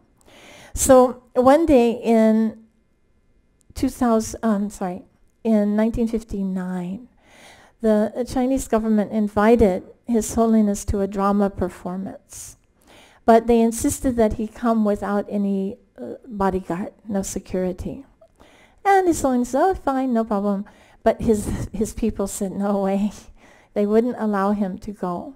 So one day in 2000, um, sorry, in 1959, the Chinese government invited His Holiness to a drama performance. But they insisted that he come without any uh, bodyguard, no security. And His Holiness said, oh, fine, no problem. But his, his people said, no way. They wouldn't allow him to go.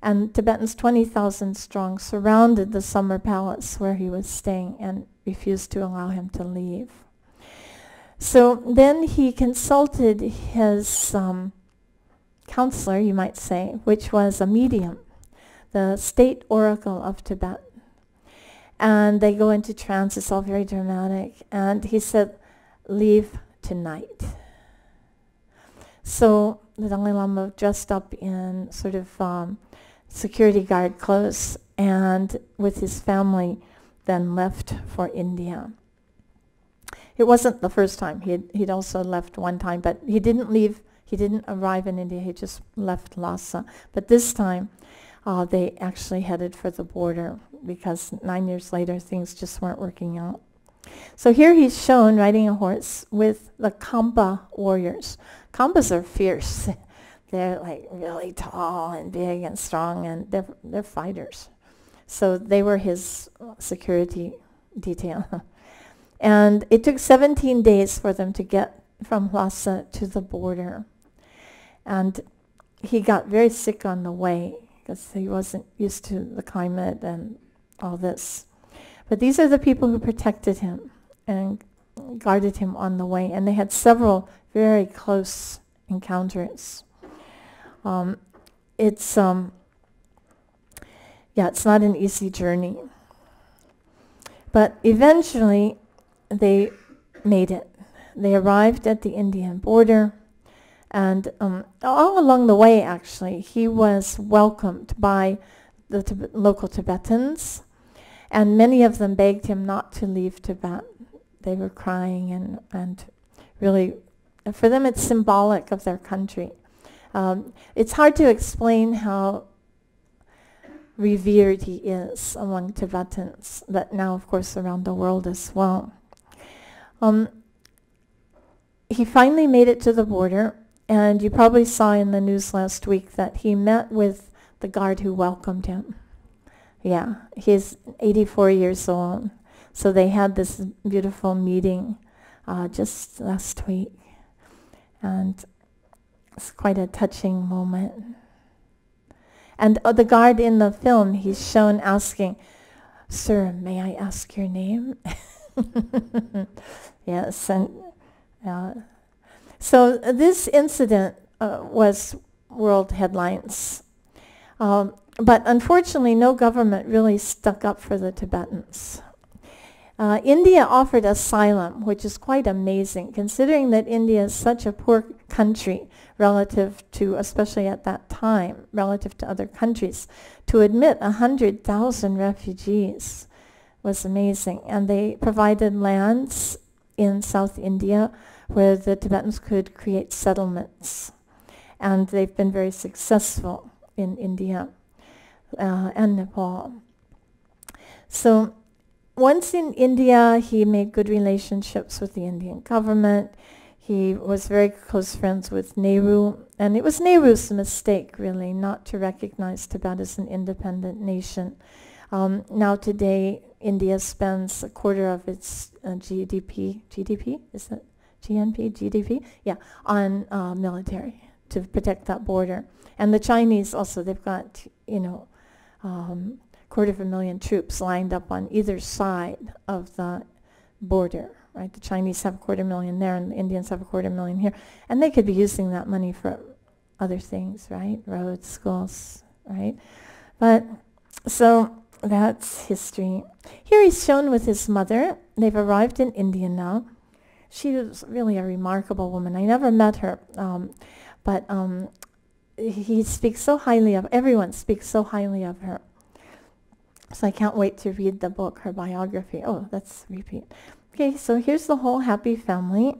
And Tibetans, 20,000 strong, surrounded the summer palace where he was staying and refused to allow him to leave. So then he consulted his um, counselor, you might say, which was a medium, the state oracle of Tibet, and they go into trance. It's all very dramatic. And he said, leave tonight. So the Dalai Lama dressed up in sort of um, security guard clothes and with his family then left for India. It wasn't the first time. He'd, he'd also left one time, but he didn't leave, he didn't arrive in India. He just left Lhasa. But this time, uh, they actually headed for the border because nine years later, things just weren't working out. So here he's shown riding a horse with the Khampa warriors. Khampas are fierce. they're like really tall and big and strong, and they're, they're fighters. So they were his security detail. and it took 17 days for them to get from Lhasa to the border. And he got very sick on the way because he wasn't used to the climate and all this. But these are the people who protected him and guarded him on the way. And they had several very close encounters. Um, it's, um, yeah, it's not an easy journey. But eventually, they made it. They arrived at the Indian border. And um, all along the way, actually, he was welcomed by the local Tibetans. And many of them begged him not to leave Tibet. They were crying and, and really, for them it's symbolic of their country. Um, it's hard to explain how revered he is among Tibetans, but now, of course, around the world as well. Um, he finally made it to the border, and you probably saw in the news last week that he met with the guard who welcomed him. Yeah, he's 84 years old. So they had this beautiful meeting uh, just last week. And it's quite a touching moment. And uh, the guard in the film, he's shown asking, Sir, may I ask your name? yes. And uh, so this incident uh, was world headlines. Um, but unfortunately, no government really stuck up for the Tibetans. Uh, India offered asylum, which is quite amazing, considering that India is such a poor country relative to, especially at that time, relative to other countries. To admit 100,000 refugees was amazing. And they provided lands in South India where the Tibetans could create settlements. And they've been very successful in India uh, and Nepal. So once in India, he made good relationships with the Indian government. He was very close friends with Nehru, and it was Nehru's mistake, really, not to recognize Tibet as an independent nation. Um, now today, India spends a quarter of its uh, GDP, GDP, is it GNP, GDP? Yeah, on uh, military to protect that border. And the Chinese also, they've got, you know, um, quarter of a million troops lined up on either side of the border, right? The Chinese have a quarter million there and the Indians have a quarter million here. And they could be using that money for other things, right? Roads, schools, right? But so that's history. Here he's shown with his mother. They've arrived in India now. She was really a remarkable woman. I never met her, um, but um, he speaks so highly of, everyone speaks so highly of her. So I can't wait to read the book, her biography. Oh, let's repeat. Okay, so here's the whole happy family.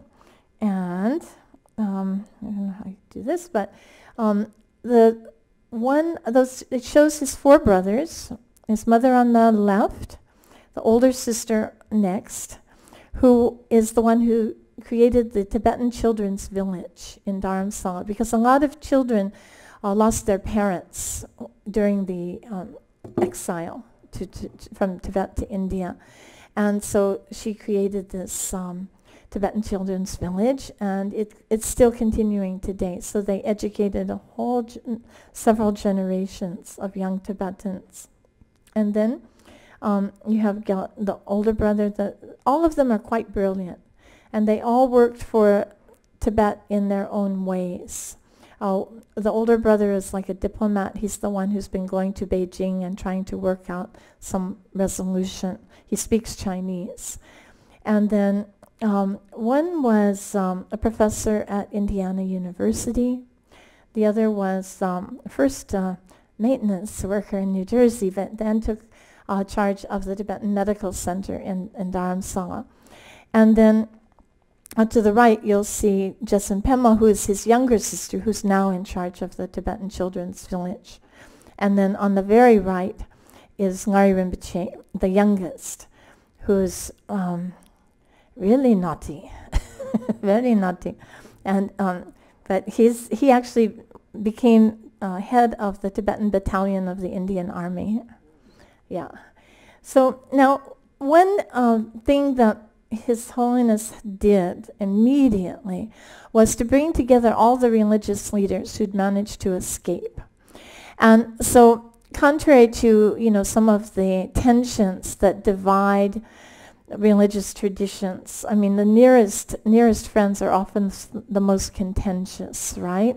And um, I don't know how you do this, but um, the one, those, it shows his four brothers, his mother on the left, the older sister next, who is the one who created the Tibetan Children's Village in Dharamsala because a lot of children uh, lost their parents during the um, exile to, to, from Tibet to India. And so she created this um, Tibetan Children's Village, and it, it's still continuing today. So they educated a whole, several generations of young Tibetans. And then um, you have the older brother, the, all of them are quite brilliant and they all worked for Tibet in their own ways. Uh, the older brother is like a diplomat. He's the one who's been going to Beijing and trying to work out some resolution. He speaks Chinese. And then um, one was um, a professor at Indiana University. The other was um, first uh, maintenance worker in New Jersey, but then took uh, charge of the Tibetan Medical Center in, in Dharamsala. And then uh, to the right, you'll see Jetsun Pema, who is his younger sister, who's now in charge of the Tibetan Children's Village. And then on the very right is Ngari Rinpoche, the youngest, who's um, really naughty, very naughty. And, um, but he's, he actually became uh, head of the Tibetan battalion of the Indian Army. Yeah. So now, one uh, thing that his Holiness did immediately was to bring together all the religious leaders who'd managed to escape. And so contrary to, you know, some of the tensions that divide religious traditions, I mean, the nearest, nearest friends are often the most contentious, right?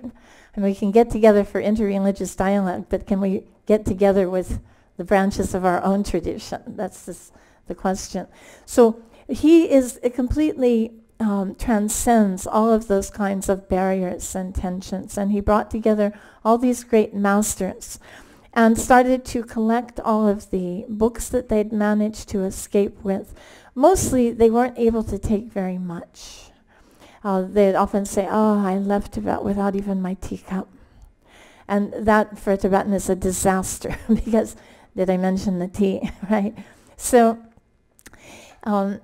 And we can get together for interreligious dialogue, but can we get together with the branches of our own tradition? That's the question. So he is completely um, transcends all of those kinds of barriers and tensions. And he brought together all these great masters and started to collect all of the books that they'd managed to escape with. Mostly, they weren't able to take very much. Uh, they'd often say, oh, I left Tibet without even my teacup. And that, for a Tibetan, is a disaster because, did I mention the tea, right? So um,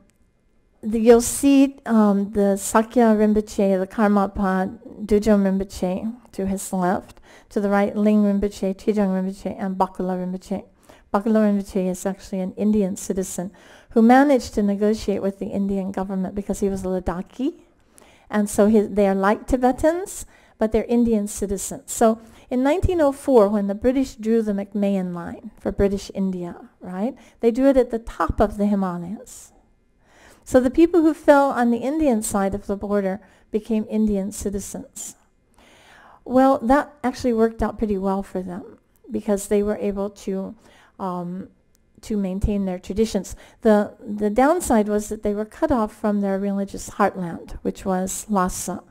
the, you'll see um, the Sakya Rinpoche, the Karmapa Dudjom Rinpoche to his left. To the right, Ling Rinpoche, Trijang Rinpoche, and Bakula Rinpoche. Bakula Rinpoche is actually an Indian citizen who managed to negotiate with the Indian government because he was a Ladakhi. And so his, they are like Tibetans, but they're Indian citizens. So in 1904, when the British drew the McMahon line for British India, right, they drew it at the top of the Himalayas. So the people who fell on the Indian side of the border became Indian citizens. Well, that actually worked out pretty well for them because they were able to um, to maintain their traditions. The, the downside was that they were cut off from their religious heartland, which was Lhasa,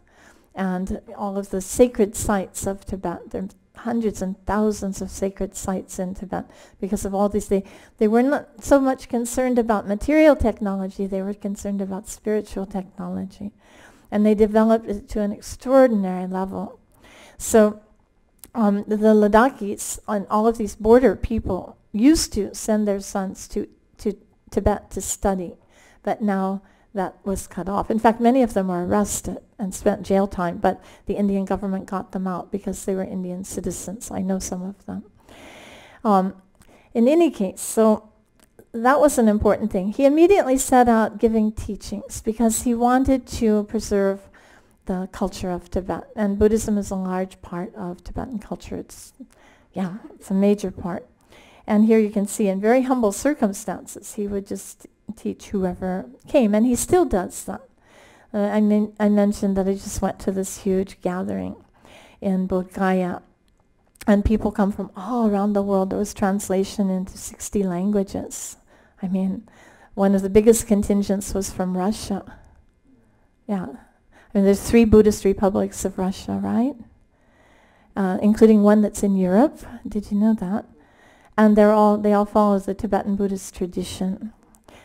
and all of the sacred sites of Tibet. There are hundreds and thousands of sacred sites in Tibet because of all these. They, they were not so much concerned about material technology, they were concerned about spiritual technology. And they developed it to an extraordinary level. So um, the Ladakhis and all of these border people used to send their sons to, to Tibet to study, but now that was cut off. In fact, many of them were arrested and spent jail time, but the Indian government got them out because they were Indian citizens. I know some of them. Um, in any case, so that was an important thing. He immediately set out giving teachings because he wanted to preserve the culture of Tibet. And Buddhism is a large part of Tibetan culture. It's, yeah, it's a major part. And here you can see in very humble circumstances, he would just teach whoever came, and he still does that. Uh, I, mean, I mentioned that I just went to this huge gathering in Gaya, and people come from all around the world. There was translation into 60 languages. I mean, one of the biggest contingents was from Russia. Yeah. I mean, there's three Buddhist republics of Russia, right? Uh, including one that's in Europe. Did you know that? And they're all, they all follow the Tibetan Buddhist tradition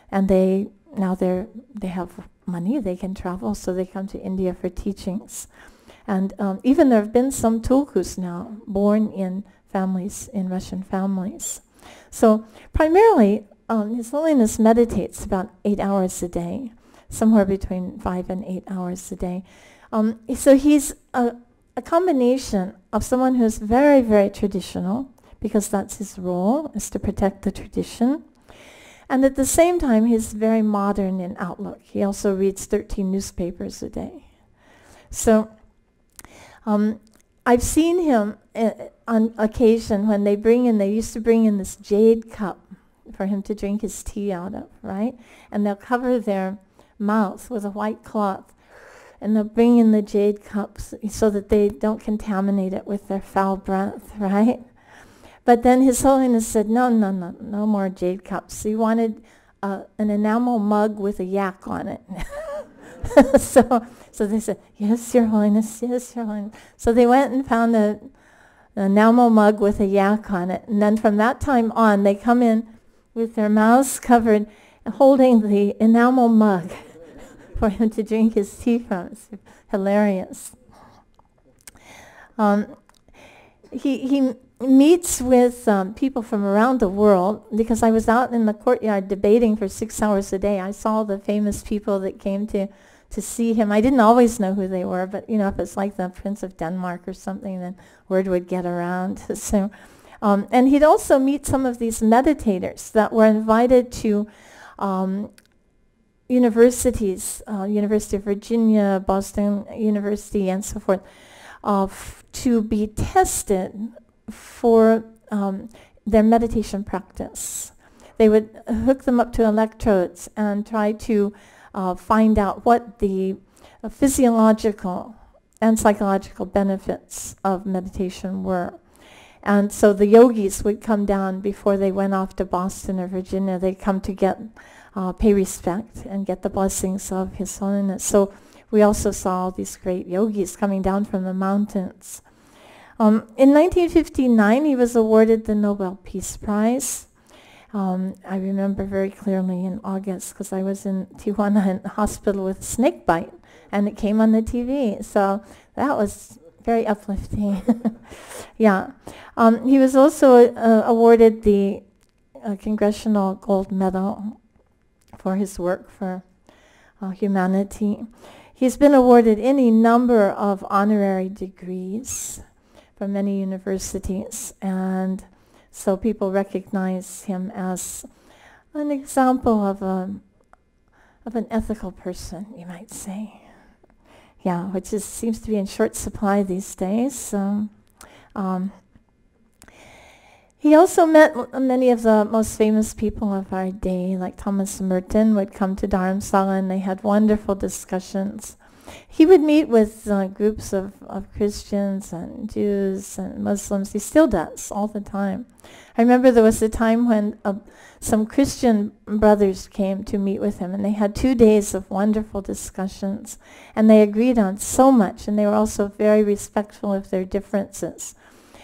and they now they're they have money, they can travel, so they come to India for teachings. And um, even there have been some tulkus now born in families, in Russian families. So primarily, um, His Holiness meditates about eight hours a day, somewhere between five and eight hours a day. Um, so he's a, a combination of someone who's very, very traditional, because that's his role, is to protect the tradition, and at the same time, he's very modern in outlook. He also reads 13 newspapers a day. So um, I've seen him uh, on occasion when they bring in, they used to bring in this jade cup for him to drink his tea out of, right? And they'll cover their mouth with a white cloth. And they'll bring in the jade cups so that they don't contaminate it with their foul breath, right? But then His Holiness said, no, no, no, no more jade cups. He wanted uh, an enamel mug with a yak on it. so, so they said, yes, Your Holiness, yes, Your Holiness. So they went and found a, an enamel mug with a yak on it. And then from that time on, they come in with their mouths covered, holding the enamel mug for him to drink his tea from. It's hilarious. Um, he, he meets with um, people from around the world because I was out in the courtyard debating for six hours a day. I saw the famous people that came to, to see him. I didn't always know who they were, but you know, if it's like the Prince of Denmark or something, then word would get around. so, um, and he'd also meet some of these meditators that were invited to um, universities, uh, University of Virginia, Boston University, and so forth, uh, to be tested for um, their meditation practice. They would hook them up to electrodes and try to uh, find out what the uh, physiological and psychological benefits of meditation were. And so the yogis would come down before they went off to Boston or Virginia. They'd come to get, uh, pay respect and get the blessings of His Holiness. So we also saw all these great yogis coming down from the mountains. Um, in 1959, he was awarded the Nobel Peace Prize. Um, I remember very clearly in August because I was in Tijuana hospital with snake bite, and it came on the TV. So that was very uplifting. yeah. Um, he was also uh, awarded the uh, Congressional Gold Medal for his work for uh, humanity. He's been awarded any number of honorary degrees from many universities. And so people recognize him as an example of a of an ethical person, you might say. Yeah, which is, seems to be in short supply these days. So, um, he also met many of the most famous people of our day, like Thomas Merton would come to Dharamsala and they had wonderful discussions he would meet with uh, groups of, of Christians and Jews and Muslims. He still does all the time. I remember there was a time when uh, some Christian brothers came to meet with him, and they had two days of wonderful discussions, and they agreed on so much, and they were also very respectful of their differences.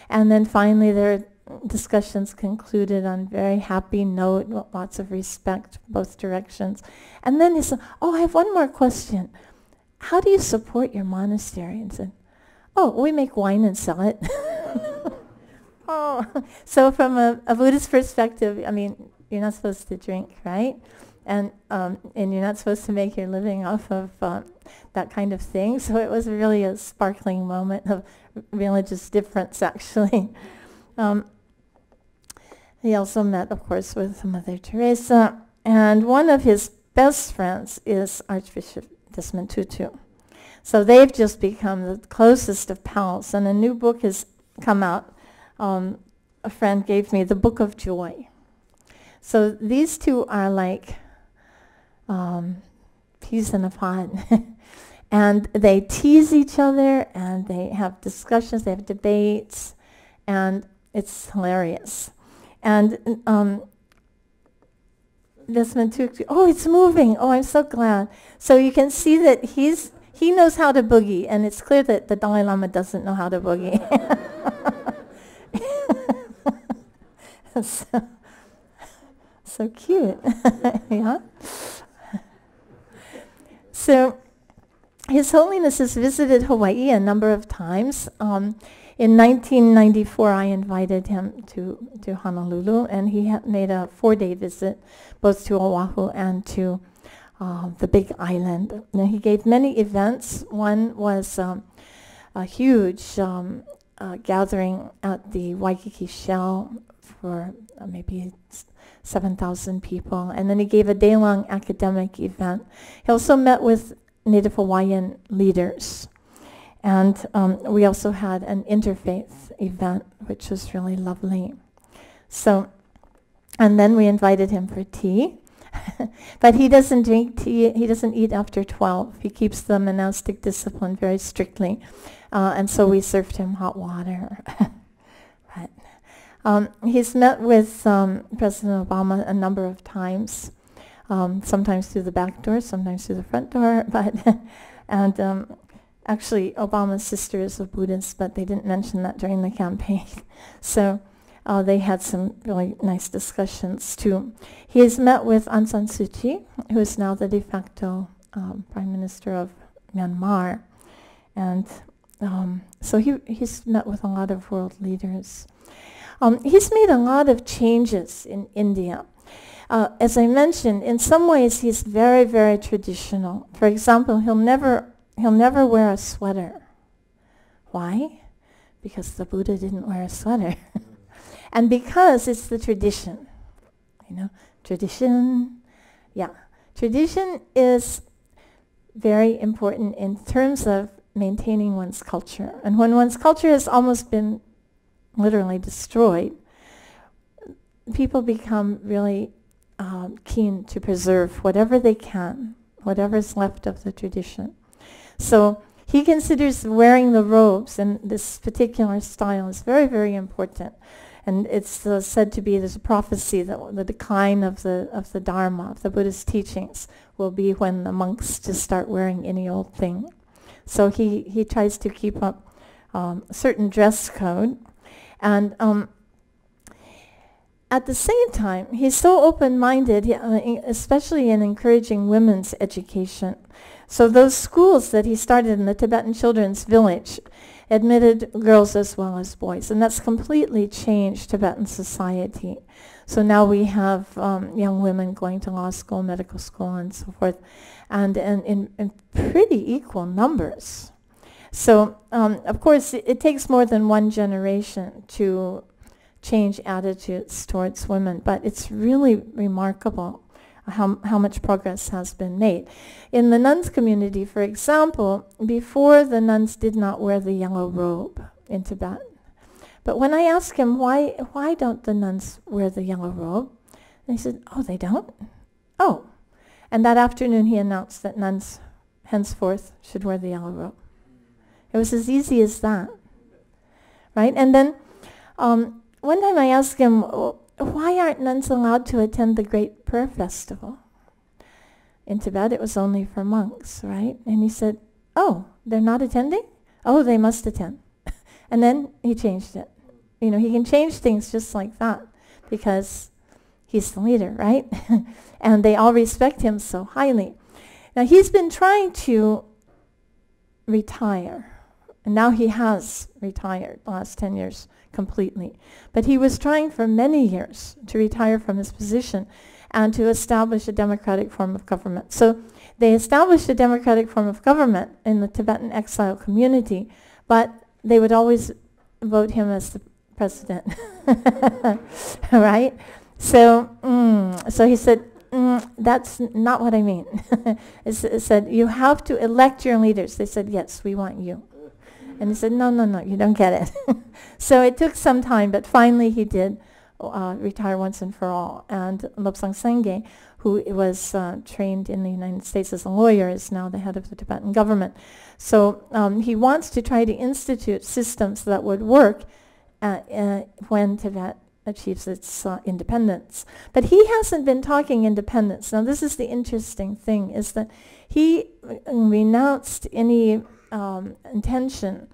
And then finally, their discussions concluded on very happy note, lots of respect both directions. And then he said, "Oh, I have one more question." How do you support your monastery? And said, oh, we make wine and sell it. oh, so from a, a, Buddhist perspective, I mean, you're not supposed to drink, right? And um, and you're not supposed to make your living off of uh, that kind of thing. So it was really a sparkling moment of religious difference, actually. Um, he also met, of course, with Mother Teresa, and one of his best friends is Archbishop Desmond Tutu. So they've just become the closest of pals. And a new book has come out. Um, a friend gave me the Book of Joy. So these two are like um, peas in a pod. and they tease each other and they have discussions, they have debates, and it's hilarious. And um, Desmond Tutu, oh, it's moving. Oh, I'm so glad. So you can see that he's he knows how to boogie, and it's clear that the Dalai Lama doesn't know how to boogie. so, so cute. yeah. So His Holiness has visited Hawaii a number of times. Um, in 1994, I invited him to, to Honolulu, and he made a four-day visit both to Oahu and to uh, the Big Island. And he gave many events. One was um, a huge um, uh, gathering at the Waikiki Shell for uh, maybe 7,000 people. And then he gave a day-long academic event. He also met with Native Hawaiian leaders. And um, we also had an interfaith event, which was really lovely. So, and then we invited him for tea. but he doesn't drink tea. He doesn't eat after 12. He keeps the monastic discipline very strictly. Uh, and so we served him hot water. but, um, he's met with um, President Obama a number of times. um, sometimes through the back door, sometimes through the front door. But and um, actually, Obama's sister is a Buddhist, but they didn't mention that during the campaign. so uh, they had some really nice discussions too. He has met with Aung San Suu Kyi, who is now the de facto um, prime minister of Myanmar, and um, so he, he's met with a lot of world leaders. Um, he's made a lot of changes in India. Uh, as I mentioned, in some ways he's very, very traditional. For example, he'll never, he'll never wear a sweater. Why? Because the Buddha didn't wear a sweater. and because it's the tradition. You know, tradition, yeah. Tradition is very important in terms of maintaining one's culture. And when one's culture has almost been literally destroyed, people become really um, keen to preserve whatever they can, whatever is left of the tradition. So he considers wearing the robes and this particular style is very, very important. And it's uh, said to be there's a prophecy that the decline of the of the Dharma, of the Buddhist teachings, will be when the monks just start wearing any old thing. So he, he tries to keep up um, certain dress code. And um, at the same time, he's so open-minded, uh, especially in encouraging women's education. So those schools that he started in the Tibetan Children's Village admitted girls as well as boys, and that's completely changed Tibetan society. So now we have um, young women going to law school, medical school, and so forth and, and in, pretty equal numbers. So, um, of course, it, it, takes more than one generation to change attitudes towards women, but it's really remarkable how, how much progress has been made. In the nuns community, for example, before the nuns did not wear the yellow robe in Tibet. But when I asked him, why, why don't the nuns wear the yellow robe? And he said, oh, they don't? Oh, and that afternoon he announced that nuns henceforth should wear the yellow robe. It was as easy as that. Right? And then um, one time I asked him, why aren't nuns allowed to attend the Great Prayer Festival? In Tibet, it was only for monks, right? And he said, oh, they're not attending? Oh, they must attend. and then he changed it. You know, he can change things just like that because he's the leader, right? and they all respect him so highly. Now he's been trying to retire. And now he has retired the last 10 years completely. But he was trying for many years to retire from his position and to establish a democratic form of government. So they established a democratic form of government in the Tibetan exile community, but they would always vote him as the president. right? So, mm, so he said, mm, that's not what I mean. it, said, you have to elect your leaders. They said, yes, we want you. And he said, no, no, no, you don't get it. so it took some time, but finally he did uh, retire once and for all. And Lobsang Sangay, who was uh, trained in the United States as a lawyer, is now the head of the Tibetan government. So um, he wants to try to institute systems that would work uh, uh when Tibet achieves its uh, independence. But he hasn't been talking independence. Now, this is the interesting thing, is that he renounced any um, intention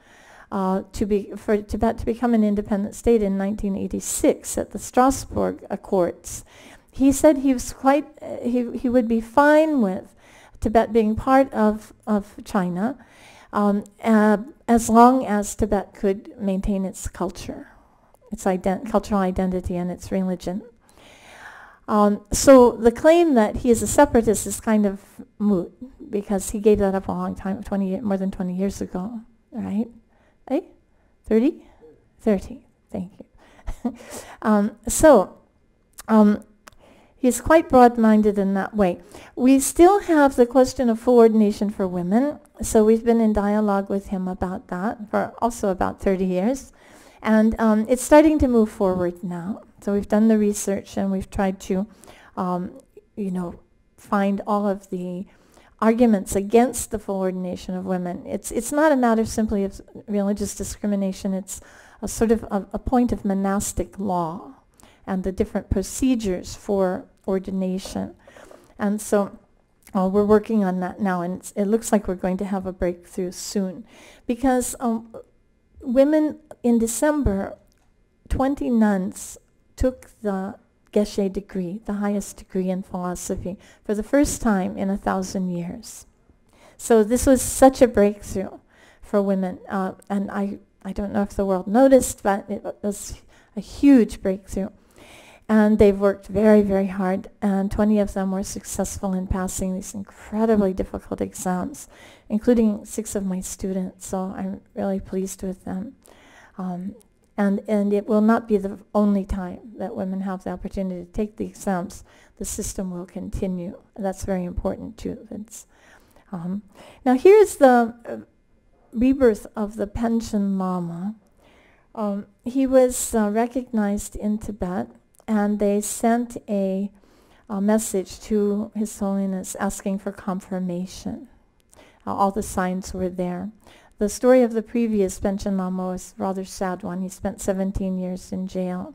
uh, to be, for Tibet to become an independent state in 1986 at the Strasbourg Accords. He said he was quite, uh, he, he would be fine with Tibet being part of, of China um, uh, as long as Tibet could maintain its culture its ident- cultural identity and its religion. Um, so the claim that he is a separatist is kind of moot because he gave that up a long time, 20, more than 20 years ago, right? Eh? 30? 30, thank you. um, so um, he's quite broad-minded in that way. We still have the question of full ordination for women, so we've been in dialogue with him about that for also about 30 years. And um, it's starting to move forward now. So we've done the research and we've tried to, um, you know, find all of the arguments against the full ordination of women. It's, it's not a matter simply of religious discrimination. It's a sort of a, a point of monastic law and the different procedures for ordination. And so uh, we're working on that now, and it looks like we're going to have a breakthrough soon. Because um, women in December, 20 nuns took the Geshe degree, the highest degree in philosophy, for the first time in a thousand years. So this was such a breakthrough for women. Uh, and I, I don't know if the world noticed, but it was a huge breakthrough. And they've worked very, very hard, and 20 of them were successful in passing these incredibly difficult exams, including six of my students, so I'm really pleased with them. Um, and, and it will not be the only time that women have the opportunity to take the exams. The system will continue. That's very important too. It's, um, now here's the uh, rebirth of the Panchen Lama. Um, he was uh, recognized in Tibet and they sent a, a, message to His Holiness asking for confirmation. Uh, all the signs were there. The story of the previous Panchen Lama was a rather sad one. He spent 17 years in jail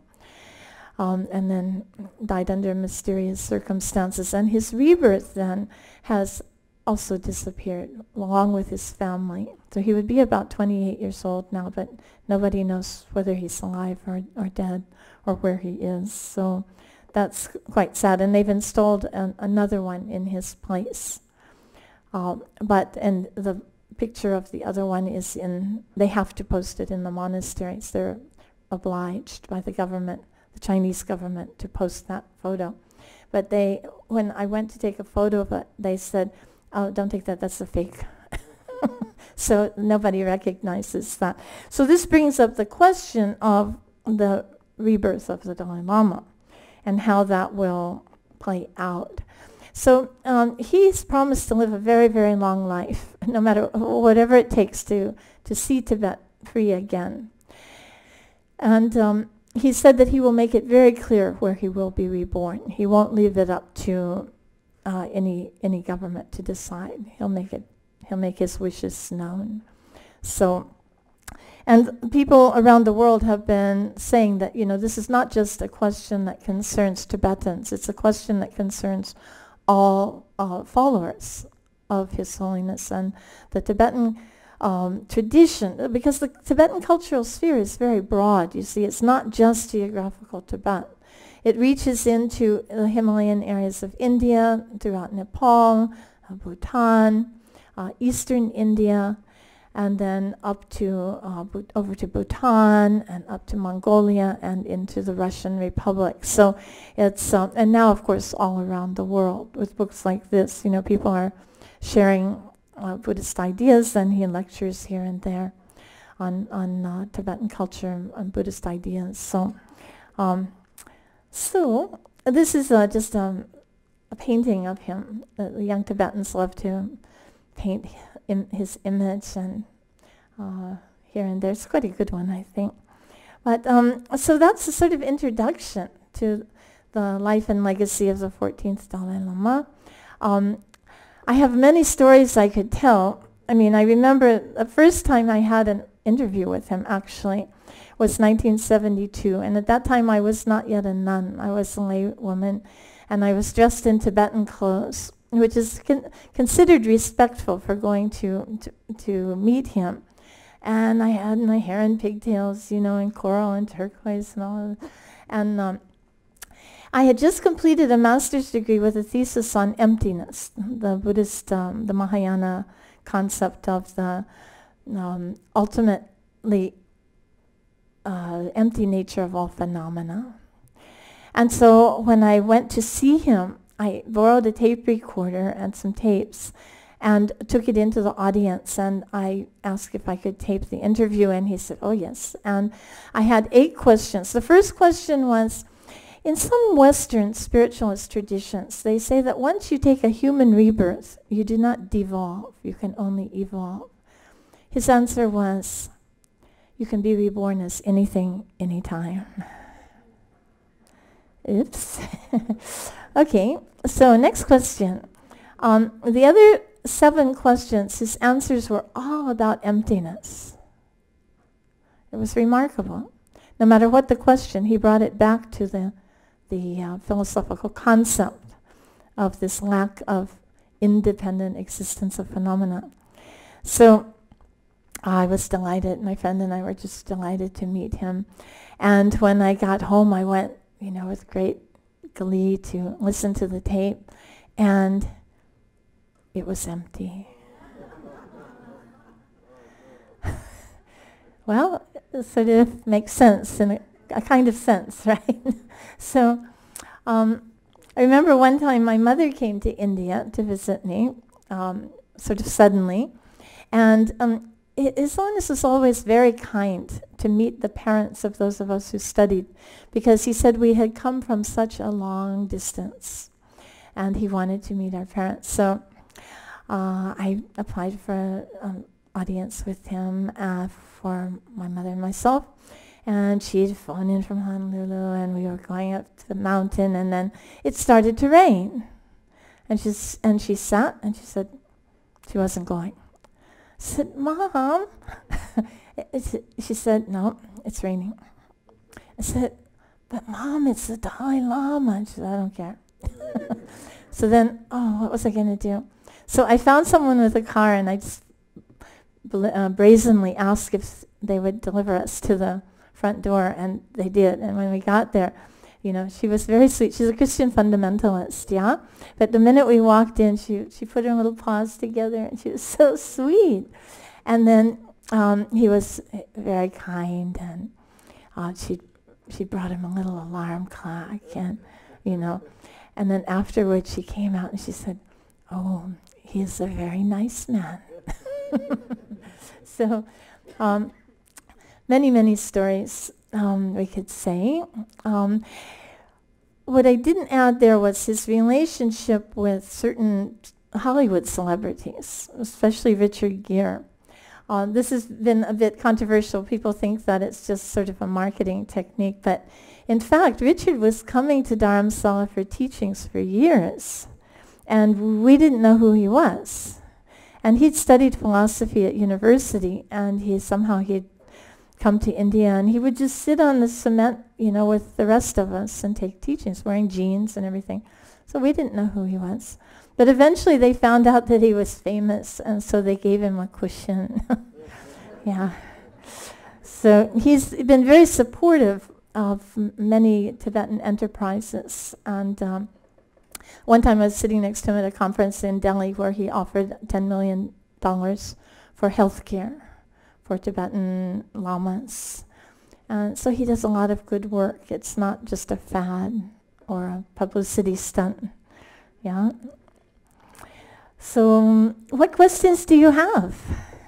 um, and then died under mysterious circumstances. And his rebirth then has also disappeared along with his family. So he would be about 28 years old now, but nobody knows whether he's alive or, or dead or where he is. So that's quite sad. And they've installed an, another one in his place. Um, but, and the picture of the other one is in, they have to post it in the monasteries. They're obliged by the government, the Chinese government, to post that photo. But they, when I went to take a photo of it, they said, oh, don't take that, that's a fake. so nobody recognizes that. So this brings up the question of the rebirth of the Dalai Lama and how that will play out. So um, he's promised to live a very, very long life, no matter whatever it takes to, to see Tibet free again. And um, he said that he will make it very clear where he will be reborn. He won't leave it up to uh, any any government to decide. He'll make it. He'll make his wishes known. So, and people around the world have been saying that you know this is not just a question that concerns Tibetans. It's a question that concerns all uh, followers of His Holiness and the Tibetan um, tradition, because the Tibetan cultural sphere is very broad. You see, it's not just geographical Tibet. It reaches into the Himalayan areas of India, throughout Nepal, uh, Bhutan, uh, eastern India, and then up to uh, over to Bhutan and up to Mongolia and into the Russian Republic. So it's um, and now of course all around the world with books like this. You know, people are sharing uh, Buddhist ideas, and he lectures here and there on on uh, Tibetan culture and Buddhist ideas. So. Um, so this is uh, just um, a painting of him. the young Tibetans love to paint His image and uh, here and there. It's quite a good one, I think. But um, so that's a sort of introduction to the life and legacy of the 14th Dalai Lama. Um, I have many stories I could tell. I mean, I remember the first time I had an interview with him, actually was 1972. And at that time, I was not yet a nun. I was a lay woman. And I was dressed in Tibetan clothes, which is con- considered respectful for going to, to, to meet him. And I had my hair in pigtails, you know, in coral and turquoise and all. And um, I had just completed a master's degree with a thesis on emptiness, the Buddhist, um, the Mahayana concept of the um, ultimately uh, empty nature of all phenomena. And so when I went to see him, I borrowed a tape recorder and some tapes and took it into the audience and I asked if I could tape the interview and he said, oh yes. And I had eight questions. The first question was, in some Western spiritualist traditions, they say that once you take a human rebirth, you do not devolve, you can only evolve. His answer was, you can be reborn as anything, anytime. Oops. okay, so next question. Um, the other seven questions, his answers were all about emptiness. It was remarkable. No matter what the question, he brought it back to the, the uh, philosophical concept of this lack of independent existence of phenomena. So I was delighted. My friend and I were just delighted to meet him. And when I got home, I went, you know, with great glee to listen to the tape, and it was empty. well, it sort of makes sense in a, a kind of sense, right? so um, I remember one time my mother came to India to visit me, um, sort of suddenly, and um, Islam was always very kind to meet the parents of those of us who studied because he said we had come from such a long distance and he wanted to meet our parents. So uh, I applied for an um, audience with him uh, for my mother and myself. And she'd flown in from Honolulu and we were going up to the mountain and then it started to rain. And, she's, and she sat and she said she wasn't going said, Mom. she said, no, it's raining. I said, but Mom, it's the Dalai Lama. She said, I don't care. so then, oh, what was I going to do? So I found someone with a car and I just uh, brazenly asked if they would deliver us to the front door and they did. And when we got there, you know, she was very sweet. She's a Christian fundamentalist, yeah? But the minute we walked in, she, she put her little paws together and she was so sweet. And then um, he was very kind and uh, she, she brought him a little alarm clock and, you know. And then afterwards she came out and she said, oh, he is a very nice man. so um, many, many stories um, we could say. Um, what I didn't add there was his relationship with certain Hollywood celebrities, especially Richard Gere. Uh, this has been a bit controversial. People think that it's just sort of a marketing technique, but in fact, Richard was coming to Dharamsala for teachings for years, and we didn't know who he was. And he'd studied philosophy at university, and he somehow he'd come to India and he would just sit on the cement, you know, with the rest of us and take teachings, wearing jeans and everything. So we didn't know who he was. But eventually they found out that he was famous and so they gave him a cushion. yeah. So he's been very supportive of many Tibetan enterprises. And um, one time I was sitting next to him at a conference in Delhi where he offered $10 million for health care for Tibetan lamas. And so he does a lot of good work. It's not just a fad or a publicity stunt. Yeah. So um, what questions do you have?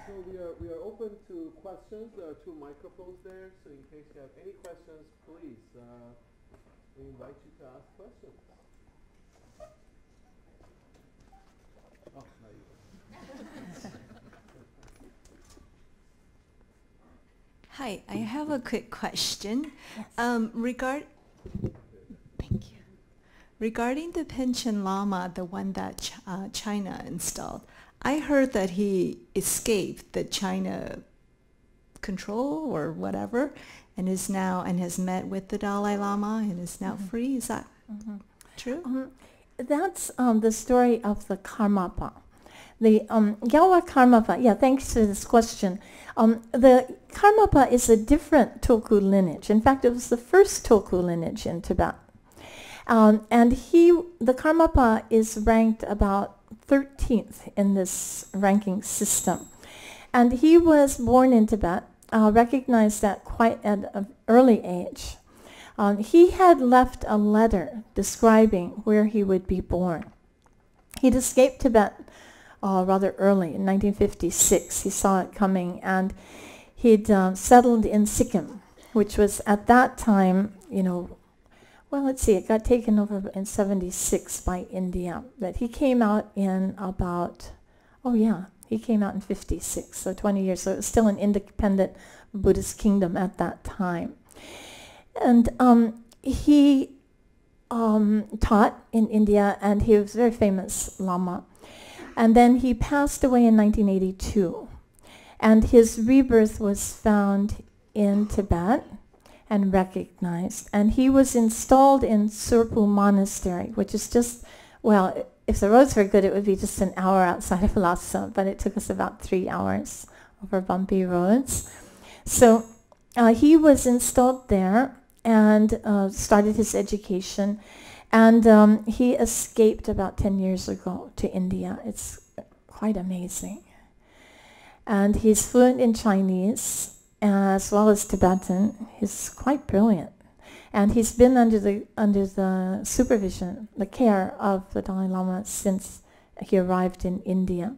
So we are, we are open to questions. There are two microphones there. So in case you have any questions, please, uh, we invite you to ask questions. Hi, I have a quick question. Yes. Um, regard, thank you. Regarding the Panchen Lama, the one that Ch uh, China installed, I heard that he escaped the China control or whatever, and is now and has met with the Dalai Lama and is now mm -hmm. free. Is that mm -hmm. true? Um, that's um, the story of the Karmapa. The um, Gyalwa Karmapa, yeah, thanks for this question. Um, the Karmapa is a different Tulku lineage. In fact, it was the first Tulku lineage in Tibet. Um, and he, the Karmapa is ranked about 13th in this ranking system. And he was born in Tibet, uh, recognized that quite at an early age. Um, he had left a letter describing where he would be born. He'd escaped Tibet uh, rather early, in 1956. He saw it coming, and he'd uh, settled in Sikkim, which was at that time, you know, well, let's see, it got taken over in 76 by India. But he came out in about, oh yeah, he came out in 56, so 20 years. So it was still an independent Buddhist kingdom at that time. And um, he um, taught in India, and he was a very famous Lama. And then he passed away in 1982. And his rebirth was found in Tibet and recognized. And he was installed in Tsurphu Monastery, which is just well, if the roads were good, it would be just an hour outside of Lhasa, but it took us about three hours over bumpy roads. So uh, he was installed there and uh, started his education. And um, he escaped about 10 years ago to India. It's quite amazing. And he's fluent in Chinese as well as Tibetan. He's quite brilliant. And he's been under the, under the supervision, the care of the Dalai Lama since he arrived in India.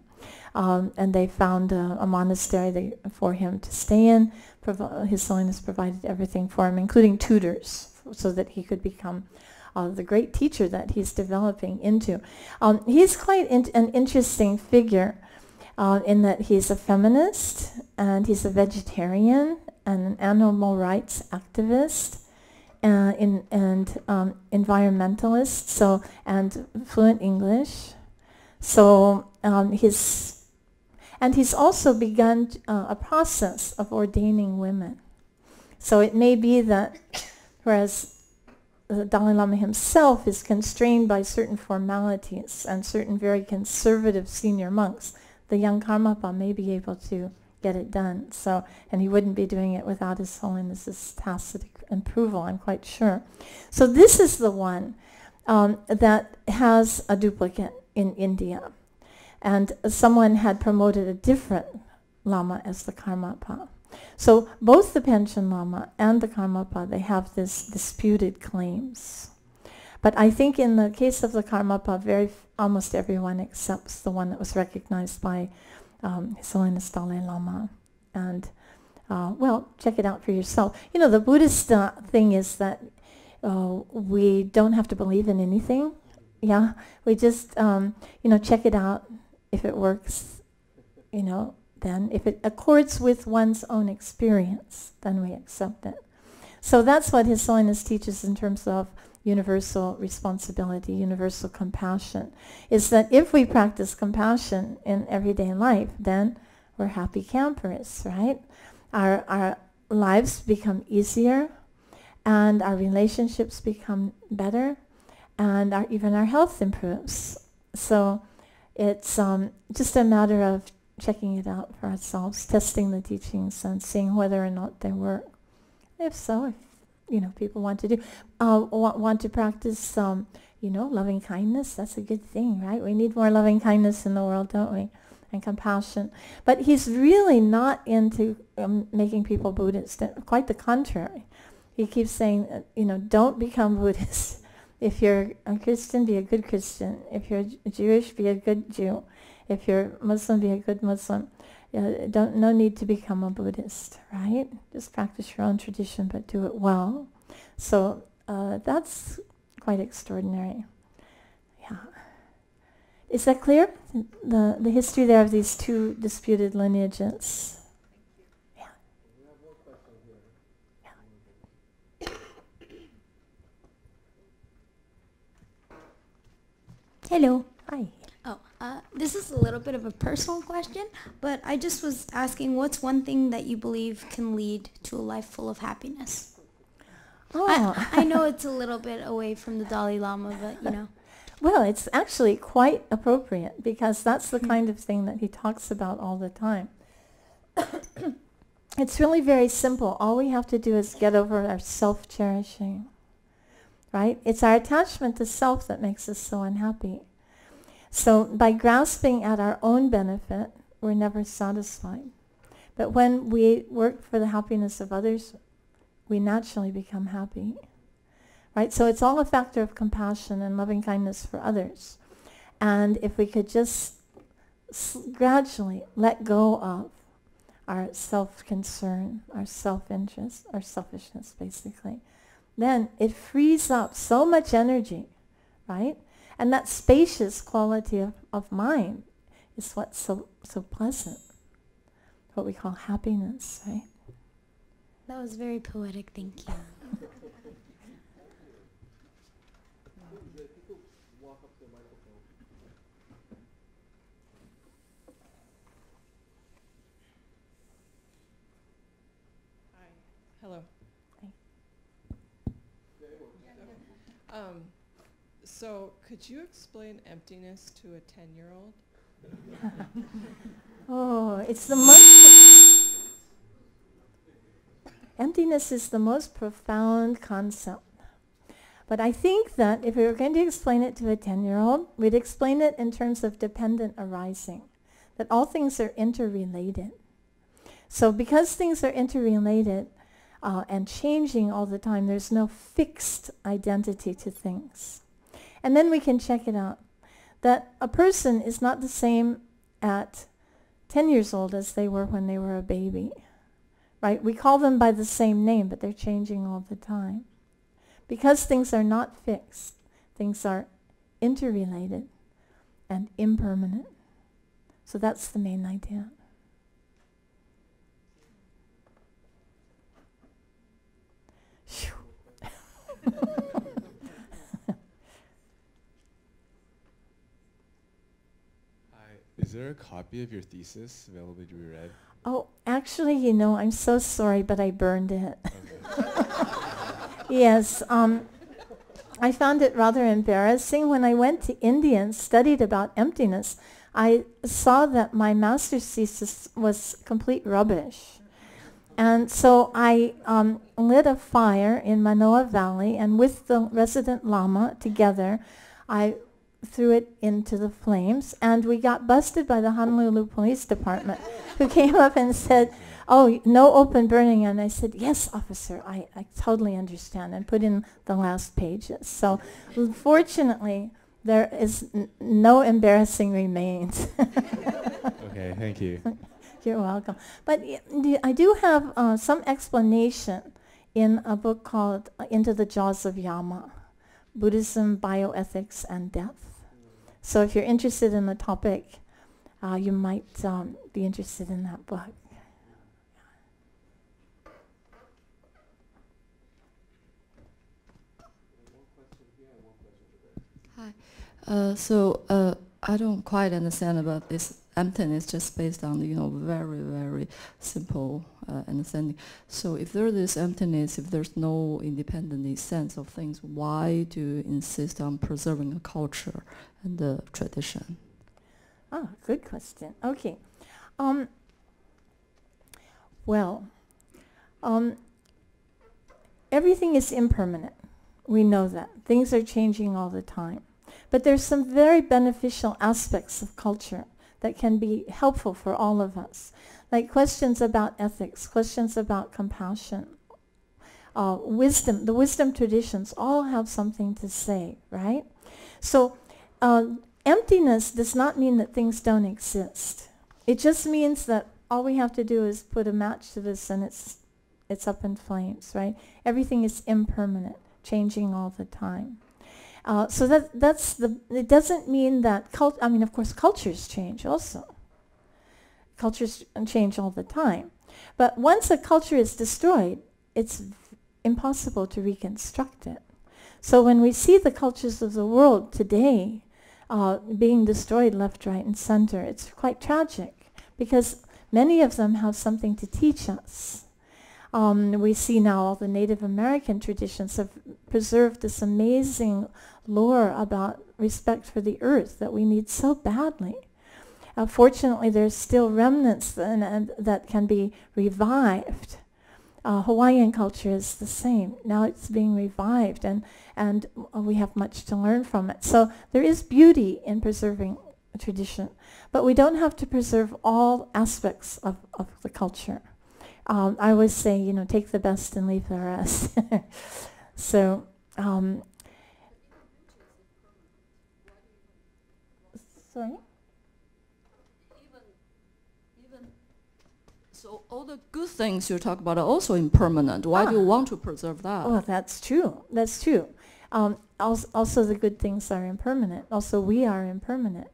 Um, and they found a, a monastery they, for him to stay in. Provi- His Holiness provided everything for him, including tutors, so that he could become uh, the great teacher that he's developing into. Um, he's quite in- an interesting figure uh, in that he's a feminist and he's a vegetarian and an animal rights activist uh, in, and um, environmentalist, so and fluent English. So um, he's and he's also begun uh, a process of ordaining women. So it may be that whereas the Dalai Lama himself is constrained by certain formalities and certain very conservative senior monks, the young Karmapa may be able to get it done. So, and he wouldn't be doing it without His Holiness's tacit approval, I'm quite sure. So this is the one um, that has a duplicate in India. And someone had promoted a different Lama as the Karmapa. So both the Panchen Lama and the Karmapa, they have this disputed claims. But I think in the case of the Karmapa, very almost everyone accepts the one that was recognized by um, His Holiness Dalai Lama. And uh, well, check it out for yourself. You know, the Buddhist uh, thing is that uh, we don't have to believe in anything. Yeah, we just um, you know check it out. If it works, you know, then if it accords with one's own experience, then we accept it. So that's what His Holiness teaches in terms of universal responsibility, universal compassion, is that if we practice compassion in everyday life, then we're happy campers, right? Our, our lives become easier and our relationships become better and our, even our health improves. So it's um, just a matter of checking it out for ourselves, testing the teachings and seeing whether or not they work. If so, if you know people want to do uh, want, want to practice um, you know loving kindness, that's a good thing, right? We need more loving kindness in the world, don't we? And compassion. But he's really not into um, making people Buddhist. Quite the contrary. He keeps saying, uh, you know, don't become Buddhist. If you're a Christian, be a good Christian. If you're Jewish, be a good Jew. If you're Muslim, be a good Muslim. Don't no need to become a Buddhist, right? Just practice your own tradition, but do it well. So uh, that's quite extraordinary. Yeah. Is that clear? The the history there of these two disputed lineages. Hello. Hi. Uh, this is a little bit of a personal question, but I just was asking what's one thing that you believe can lead to a life full of happiness? Oh. I, I know it's a little bit away from the Dalai Lama, but you know. Well, it's actually quite appropriate because that's the kind of thing that he talks about all the time. it's really very simple. All we have to do is get over our self-cherishing, right? It's our attachment to self that makes us so unhappy. So by grasping at our own benefit, we're never satisfied. But when we work for the happiness of others, we naturally become happy. Right? So it's all a factor of compassion and loving kindness for others. And if we could just gradually let go of our self-concern, our self-interest, our selfishness, basically, then it frees up so much energy, right? And that spacious quality of, of mind is what's so, so pleasant, what we call happiness, right? That was very poetic, thank you. Hello. Um, So, could you explain emptiness to a 10 year old? oh, it's the most. Emptiness is the most profound concept. But I think that if we were going to explain it to a 10 year old, we'd explain it in terms of dependent arising, that all things are interrelated. So, because things are interrelated uh, and changing all the time, there's no fixed identity to things. And then we can check it out that a person is not the same at 10 years old as they were when they were a baby. Right? We call them by the same name, but they're changing all the time. Because things are not fixed, things are interrelated and impermanent. So that's the main idea. Is there a copy of your thesis available to be read? Oh, actually, you know, I'm so sorry, but I burned it. yes, um, I found it rather embarrassing. When I went to India and studied about emptiness, I saw that my master's thesis was complete rubbish. And so I um, lit a fire in Manoa Valley, and with the resident Lama together, I threw it into the flames, and we got busted by the Honolulu Police Department, who came up and said, oh, no open burning. And I said, yes, officer, I, I totally understand, and put in the last pages. So fortunately, there is no embarrassing remains. okay, thank you. You're welcome. But I do have uh, some explanation in a book called uh, Into the Jaws of Yama, Buddhism, Bioethics, and Death. So if you're interested in the topic, uh, you might um, be interested in that book. Hi. Uh, so uh, I don't quite understand about this emptiness just based on you know very very simple uh, understanding. So if there is emptiness, if there's no independent sense of things, why do you insist on preserving a culture and the tradition? Oh, good question. Okay. Um, well, um, everything is impermanent. We know that. Things are changing all the time. But there's some very beneficial aspects of culture that can be helpful for all of us. Like questions about ethics, questions about compassion, uh, wisdom, the wisdom traditions all have something to say, right? So uh, emptiness does not mean that things don't exist. It just means that all we have to do is put a match to this and it's, it's up in flames, right? Everything is impermanent, changing all the time. Uh, so that that's the. It doesn't mean that cult. I mean, of course, cultures change also. Cultures change all the time, but once a culture is destroyed, it's impossible to reconstruct it. So when we see the cultures of the world today uh, being destroyed left, right, and center, it's quite tragic because many of them have something to teach us. Um, we see now all the Native American traditions have preserved this amazing lore about respect for the earth that we need so badly. Uh, fortunately, there's still remnants that can be revived. Uh, Hawaiian culture is the same. Now it's being revived, and, and we have much to learn from it. So there is beauty in preserving tradition, but we don't have to preserve all aspects of, of the culture. Um, I always say, you know, take the best and leave the rest. so um, Sorry? Even, even so all the good things you talk about are also impermanent. Why ah. do you ah. want to preserve that? Well, that's true. That's true. Um, also, also, the good things are impermanent. Also, we are impermanent.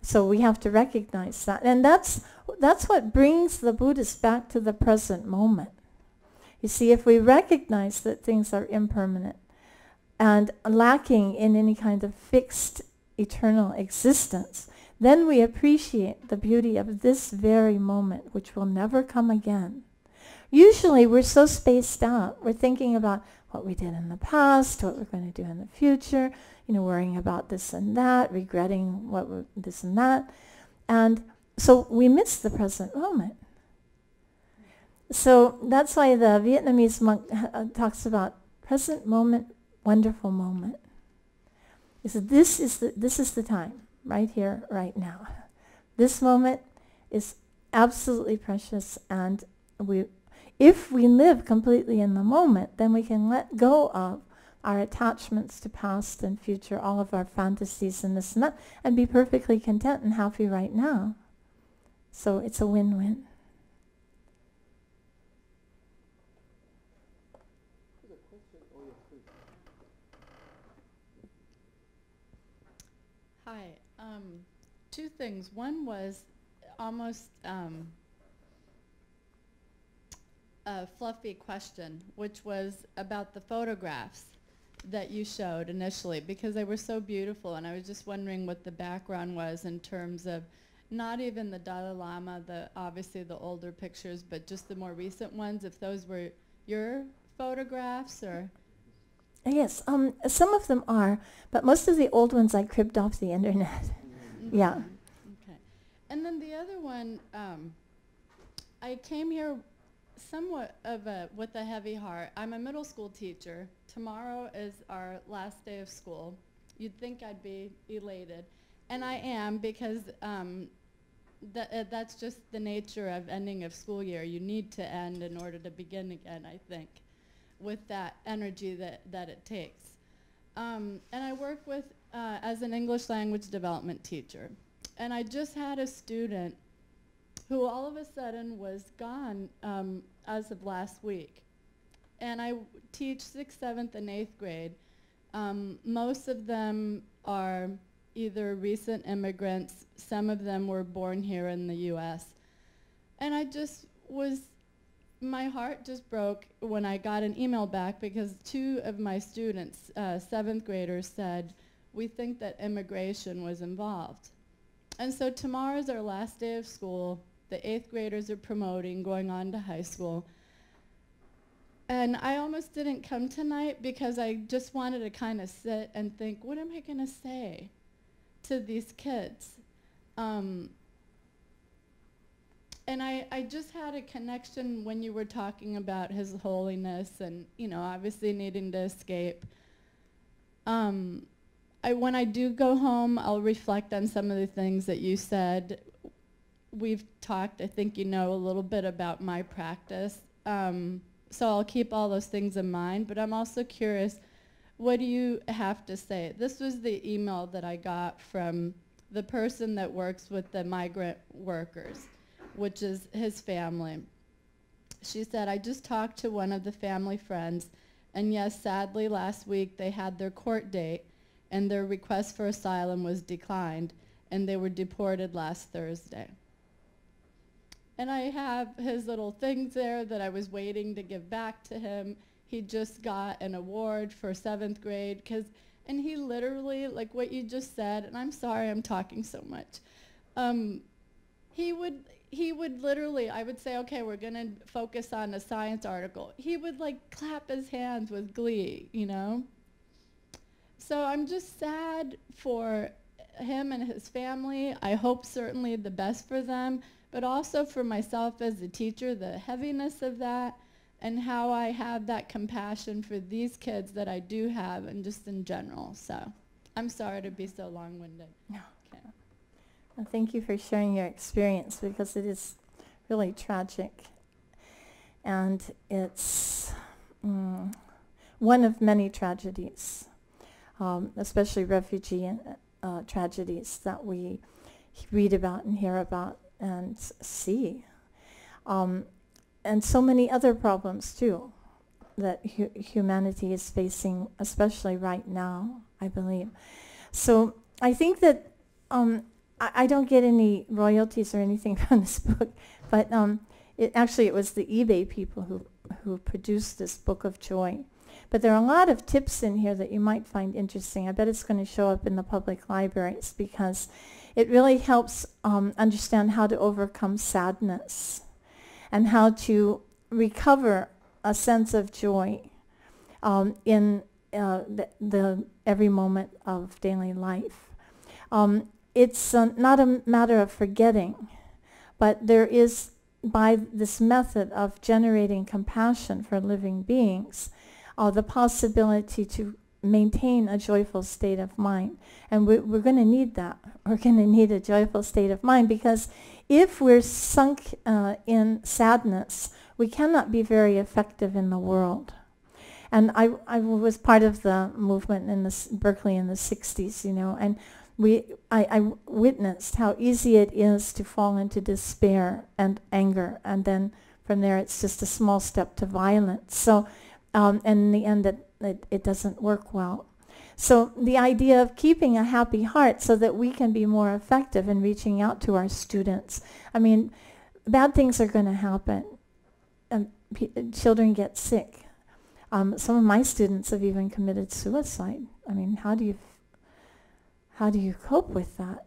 So we have to recognize that. And that's, that's what brings the Buddhist back to the present moment. You see, if we recognize that things are impermanent and lacking in any kind of fixed eternal existence, then we appreciate the beauty of this very moment, which will never come again. usually we're so spaced out. We're thinking about what we did in the past, what we're going to do in the future, you know, worrying about this and that, regretting what this and that. And so we miss the present moment. So that's why the Vietnamese monk uh, talks about present moment, wonderful moment. He said, this is the, this is the time, right here, right now. This moment is absolutely precious and we, if we live completely in the moment, then we can let go of our attachments to past and future, all of our fantasies and this and that, and be perfectly content and happy right now. So it's a win-win. Hi. Um, two things. One was almost um, a fluffy question, which was about the photographs that you showed initially, because they were so beautiful, and I was just wondering what the background was in terms of not even the Dalai Lama, the obviously the older pictures, but just the more recent ones, if those were your photographs or Yes, um, some of them are, but most of the old ones I cribbed off the internet. Yeah. Okay. And then the other one, um, I came here somewhat of a with a heavy heart. I'm a middle school teacher. Tomorrow is our last day of school. You'd think I'd be elated, and I am because um, th- uh, that's just the nature of ending of school year. You need to end in order to begin again. I think with that energy that, that it takes. Um, and I work with uh, as an English language development teacher. And I just had a student who all of a sudden was gone um, as of last week. And I teach 6th, 7th, and 8th grade. Um, most of them are either recent immigrants, some of them were born here in the US. And I just was my heart just broke when I got an email back because two of my students, uh, seventh graders, said, we think that immigration was involved. And so tomorrow's our last day of school. The eighth graders are promoting, going on to high school. And I almost didn't come tonight because I just wanted to kind of sit and think, what am I going to say to these kids? Um, and I, I just had a connection when you were talking about his holiness and, you know, obviously needing to escape. Um, I, when I do go home, I'll reflect on some of the things that you said. We've talked, I think you know, a little bit about my practice. Um, so I'll keep all those things in mind, but I'm also curious, what do you have to say? This was the email that I got from the person that works with the migrant workers which is his family. She said, I just talked to one of the family friends, and yes, sadly, last week they had their court date, and their request for asylum was declined, and they were deported last Thursday. And I have his little things there that I was waiting to give back to him. He just got an award for seventh grade, cause, and he literally, like what you just said, and I'm sorry I'm talking so much, um, he would, he would literally, I would say, okay, we're going to focus on a science article. He would like clap his hands with glee, you know? So I'm just sad for him and his family. I hope certainly the best for them, but also for myself as a teacher, the heaviness of that and how I have that compassion for these kids that I do have and just in general. So I'm sorry to be so long-winded. No. Well, thank you for sharing your experience because it is really tragic. And it's mm, one of many tragedies, um, especially refugee uh, tragedies that we read about and hear about and see. Um, and so many other problems too that hu humanity is facing, especially right now, I believe. So I think that um, I, I don't get any royalties or anything from this book, but um, it, actually it was the eBay people who, who produced this book of joy. But there are a lot of tips in here that you might find interesting. I bet it's going to show up in the public libraries because it really helps um, understand how to overcome sadness and how to recover a sense of joy um, in uh, the, the, every moment of daily life. Um, it's uh, not a matter of forgetting, but there is, by this method of generating compassion for living beings, uh, the possibility to maintain a joyful state of mind. And we're, we're going to need that. We're going to need a joyful state of mind because if we're sunk uh, in sadness, we cannot be very effective in the world. And I, I was part of the movement in the, Berkeley in the 60s, you know, and we, I, I witnessed how easy it is to fall into despair and anger, and then from there it's just a small step to violence. So, um, and in the end, it, it, it doesn't work well. So the idea of keeping a happy heart so that we can be more effective in reaching out to our students. I mean, bad things are going to happen. Um, children get sick. Um, some of my students have even committed suicide. I mean, how do you how do you cope with that?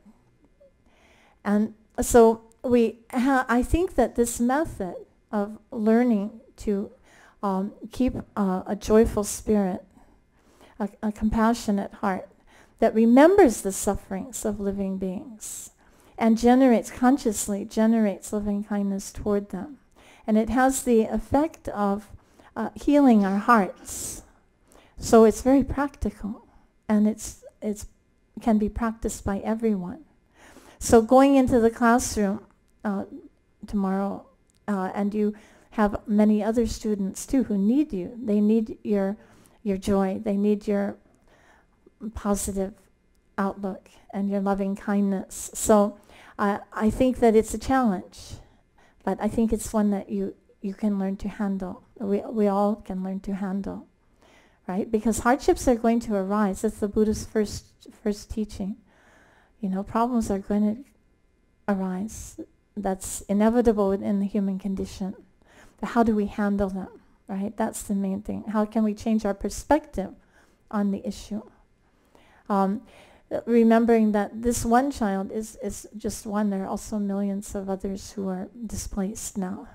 And so we, I think that this method of learning to um, keep uh, a joyful spirit, a, a compassionate heart that remembers the sufferings of living beings and generates, consciously generates loving kindness toward them. And it has the effect of uh, healing our hearts. So it's very practical and it's, it's can be practiced by everyone. So going into the classroom uh, tomorrow, uh, and you have many other students too who need you. They need your, your joy. They need your positive outlook and your loving kindness. So uh, I think that it's a challenge, but I think it's one that you, you can learn to handle. We, we all can learn to handle right? Because hardships are going to arise. That's the Buddha's first first teaching. You know, problems are going to arise. That's inevitable within the human condition. But how do we handle them, right? That's the main thing. How can we change our perspective on the issue? Um, remembering that this one child is, is just one. There are also millions of others who are displaced now.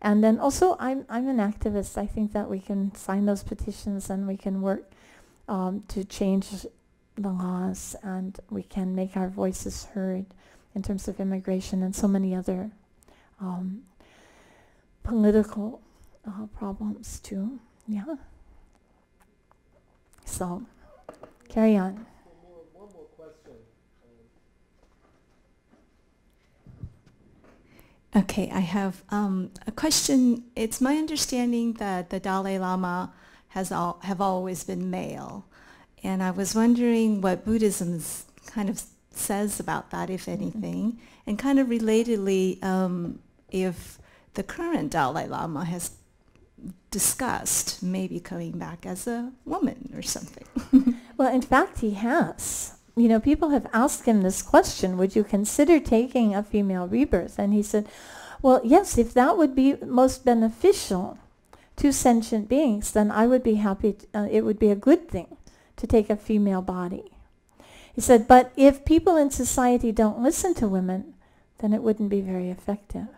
And then also, I'm, I'm an activist. I think that we can sign those petitions and we can work um, to change the laws and we can make our voices heard in terms of immigration and so many other um, political uh, problems too. Yeah. So, carry on. Okay, I have um, a question. It's my understanding that the Dalai Lama has all, have always been male, and I was wondering what Buddhism kind of says about that, if anything, and kind of relatedly, um, if the current Dalai Lama has discussed maybe coming back as a woman or something. well, in fact, he has you know, people have asked him this question, would you consider taking a female rebirth? And he said, well, yes, if that would be most beneficial to sentient beings, then I would be happy, uh, it would be a good thing to take a female body. He said, but if people in society don't listen to women, then it wouldn't be very effective.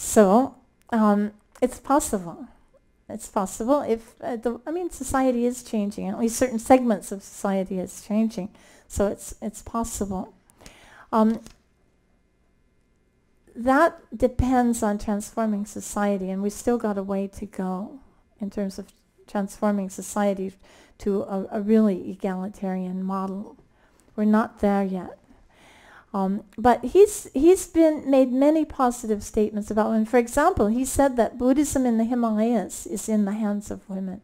So, um, it's possible. It's possible if, uh, the, I mean, society is changing. At least certain segments of society is changing. So it's, it's possible. Um, that depends on transforming society, and we still got a way to go in terms of transforming society to a, a really egalitarian model. We're not there yet. Um, but he's, he's been made many positive statements about women. For example, he said that Buddhism in the Himalayas is in the hands of women,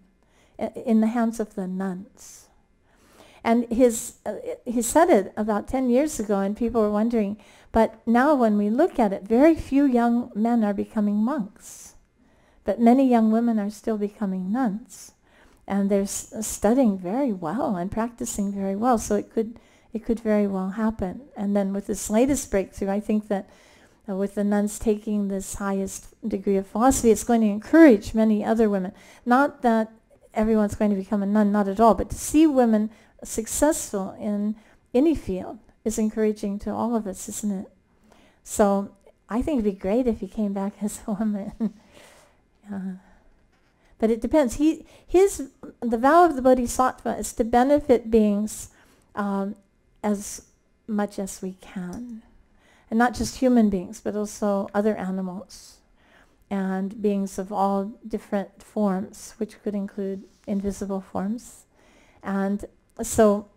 in the hands of the nuns. And his, uh, he said it about 10 years ago, and people were wondering, but now when we look at it, very few young men are becoming monks. But many young women are still becoming nuns. And they're studying very well and practicing very well. So it could it could very well happen. And then with this latest breakthrough, I think that uh, with the nuns taking this highest degree of philosophy, it's going to encourage many other women. Not that everyone's going to become a nun, not at all, but to see women successful in any field is encouraging to all of us, isn't it? So I think it'd be great if he came back as a woman. But it depends. He, his, the vow of the Bodhisattva is to benefit beings um, as much as we can. And not just human beings, but also other animals and beings of all different forms, which could include invisible forms. And so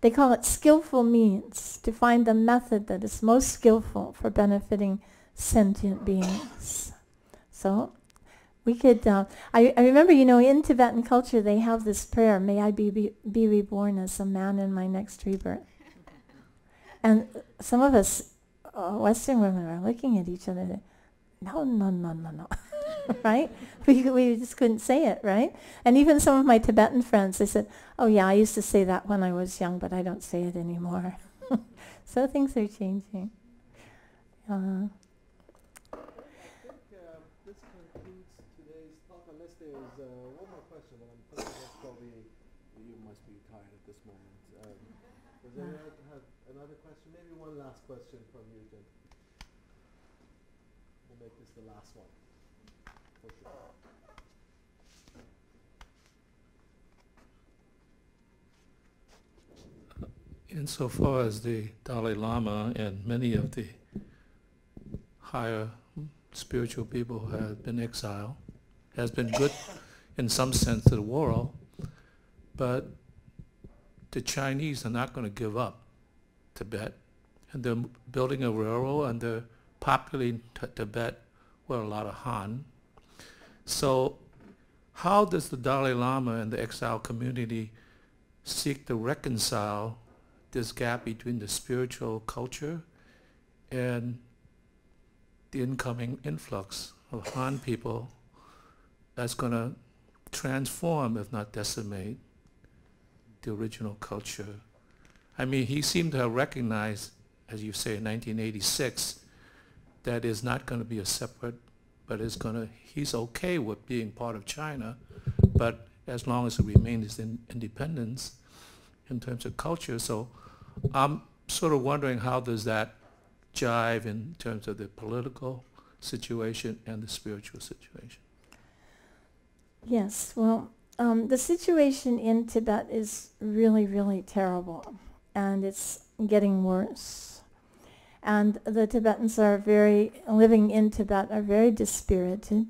they call it skillful means to find the method that is most skillful for benefiting sentient beings. So we could, uh, I, I, remember, you know, in Tibetan culture they have this prayer, may I be, be, be reborn as a man in my next rebirth. And some of us uh, Western women are looking at each other, no, no, no, no, no. right? We, we just couldn't say it, right? And even some of my Tibetan friends, they said, oh yeah, I used to say that when I was young, but I don't say it anymore. so things are changing. Uh, another question? Maybe one last question from you, Jim. We'll make this the last one. Insofar as the Dalai Lama and many of the higher spiritual people have been exiled, has been good in some sense to the world, but the Chinese are not going to give up Tibet, and they're building a railroad and they're populating Tibet with a lot of Han. So how does the Dalai Lama and the exile community seek to reconcile this gap between the spiritual culture and the incoming influx of Han people that's going to transform, if not decimate, the original culture I mean, he seemed to have recognized, as you say, in 1986, that is not going to be a separate, but is going to, he's okay with being part of China, but as long as it remains in independence in terms of culture. So I'm sort of wondering how does that jive in terms of the political situation and the spiritual situation? Yes, well, um, the situation in Tibet is really, really terrible and it's getting worse. And the Tibetans are very, living in Tibet, are very dispirited.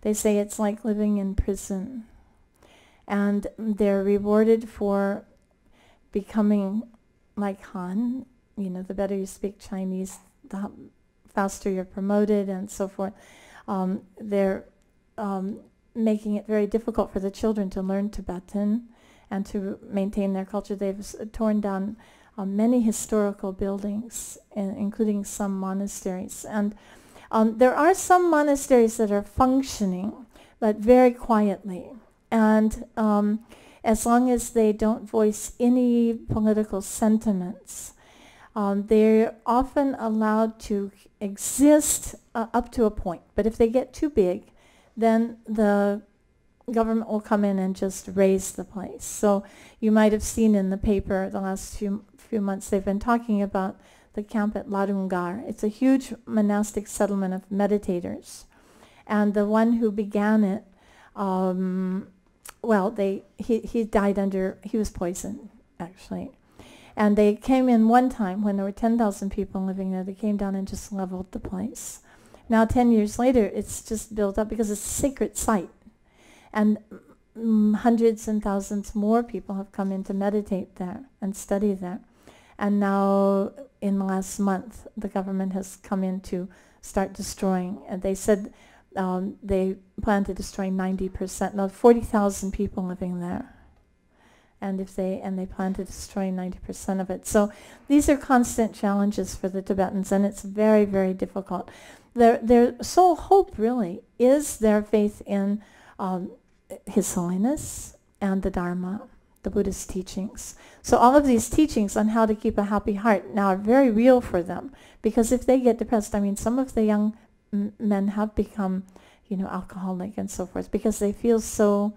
They say it's like living in prison. And they're rewarded for becoming like Han. You know, the better you speak Chinese, the faster you're promoted and so forth. Um, they're um, making it very difficult for the children to learn Tibetan and to maintain their culture. They've torn down uh, many historical buildings, including some monasteries. And um, there are some monasteries that are functioning, but very quietly. And um, as long as they don't voice any political sentiments, um, they're often allowed to exist uh, up to a point. But if they get too big, then the government will come in and just raze the place. So you might have seen in the paper the last few few months they've been talking about the camp at Larung Gar. It's a huge monastic settlement of meditators. And the one who began it, um, well, they he, he died under, he was poisoned, actually. And they came in one time when there were 10,000 people living there. They came down and just leveled the place. Now, 10 years later, it's just built up because it's a sacred site. And mm, hundreds and thousands more people have come in to meditate there and study there. And now, in the last month, the government has come in to start destroying. And they said um, they plan to destroy 90%. Now, 40,000 people living there. And if they and they plan to destroy 90% of it. So these are constant challenges for the Tibetans, and it's very, very difficult. Their their sole hope really is their faith in um, his Holiness and the Dharma, the Buddhist teachings. So all of these teachings on how to keep a happy heart now are very real for them because if they get depressed, I mean, some of the young men have become, you know, alcoholic and so forth because they feel so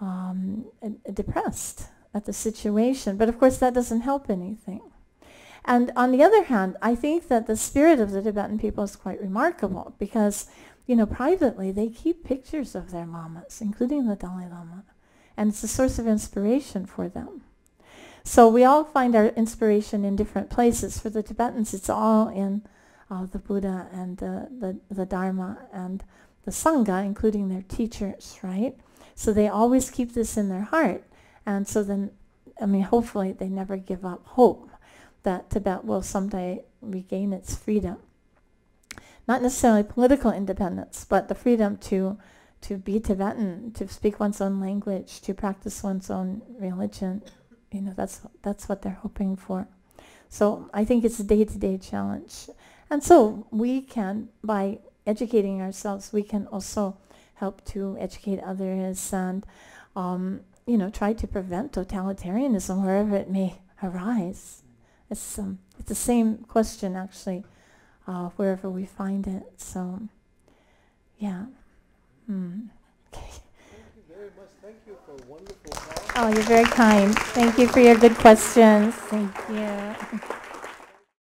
um, depressed at the situation. But of course, that doesn't help anything. And on the other hand, I think that the spirit of the Tibetan people is quite remarkable because, you know, privately they keep pictures of their lamas, including the Dalai Lama. And it's a source of inspiration for them. So we all find our inspiration in different places. For the Tibetans, it's all in uh, the Buddha and the, the, the Dharma and the Sangha, including their teachers, right? So they always keep this in their heart. And so then, I mean, hopefully they never give up hope that Tibet will someday regain its freedom. Not necessarily political independence, but the freedom to, to be Tibetan, to speak one's own language, to practice one's own religion. You know, that's, that's what they're hoping for. So I think it's a day-to-day challenge. And so we can, by educating ourselves, we can also help to educate others and, um, you know, try to prevent totalitarianism wherever it may arise. It's, um, it's the same question, actually, uh, wherever we find it. So, yeah. Okay. Thank you very much. Thank you for a wonderful talk. Oh, you're very kind. Thank you for your good questions. Thank you.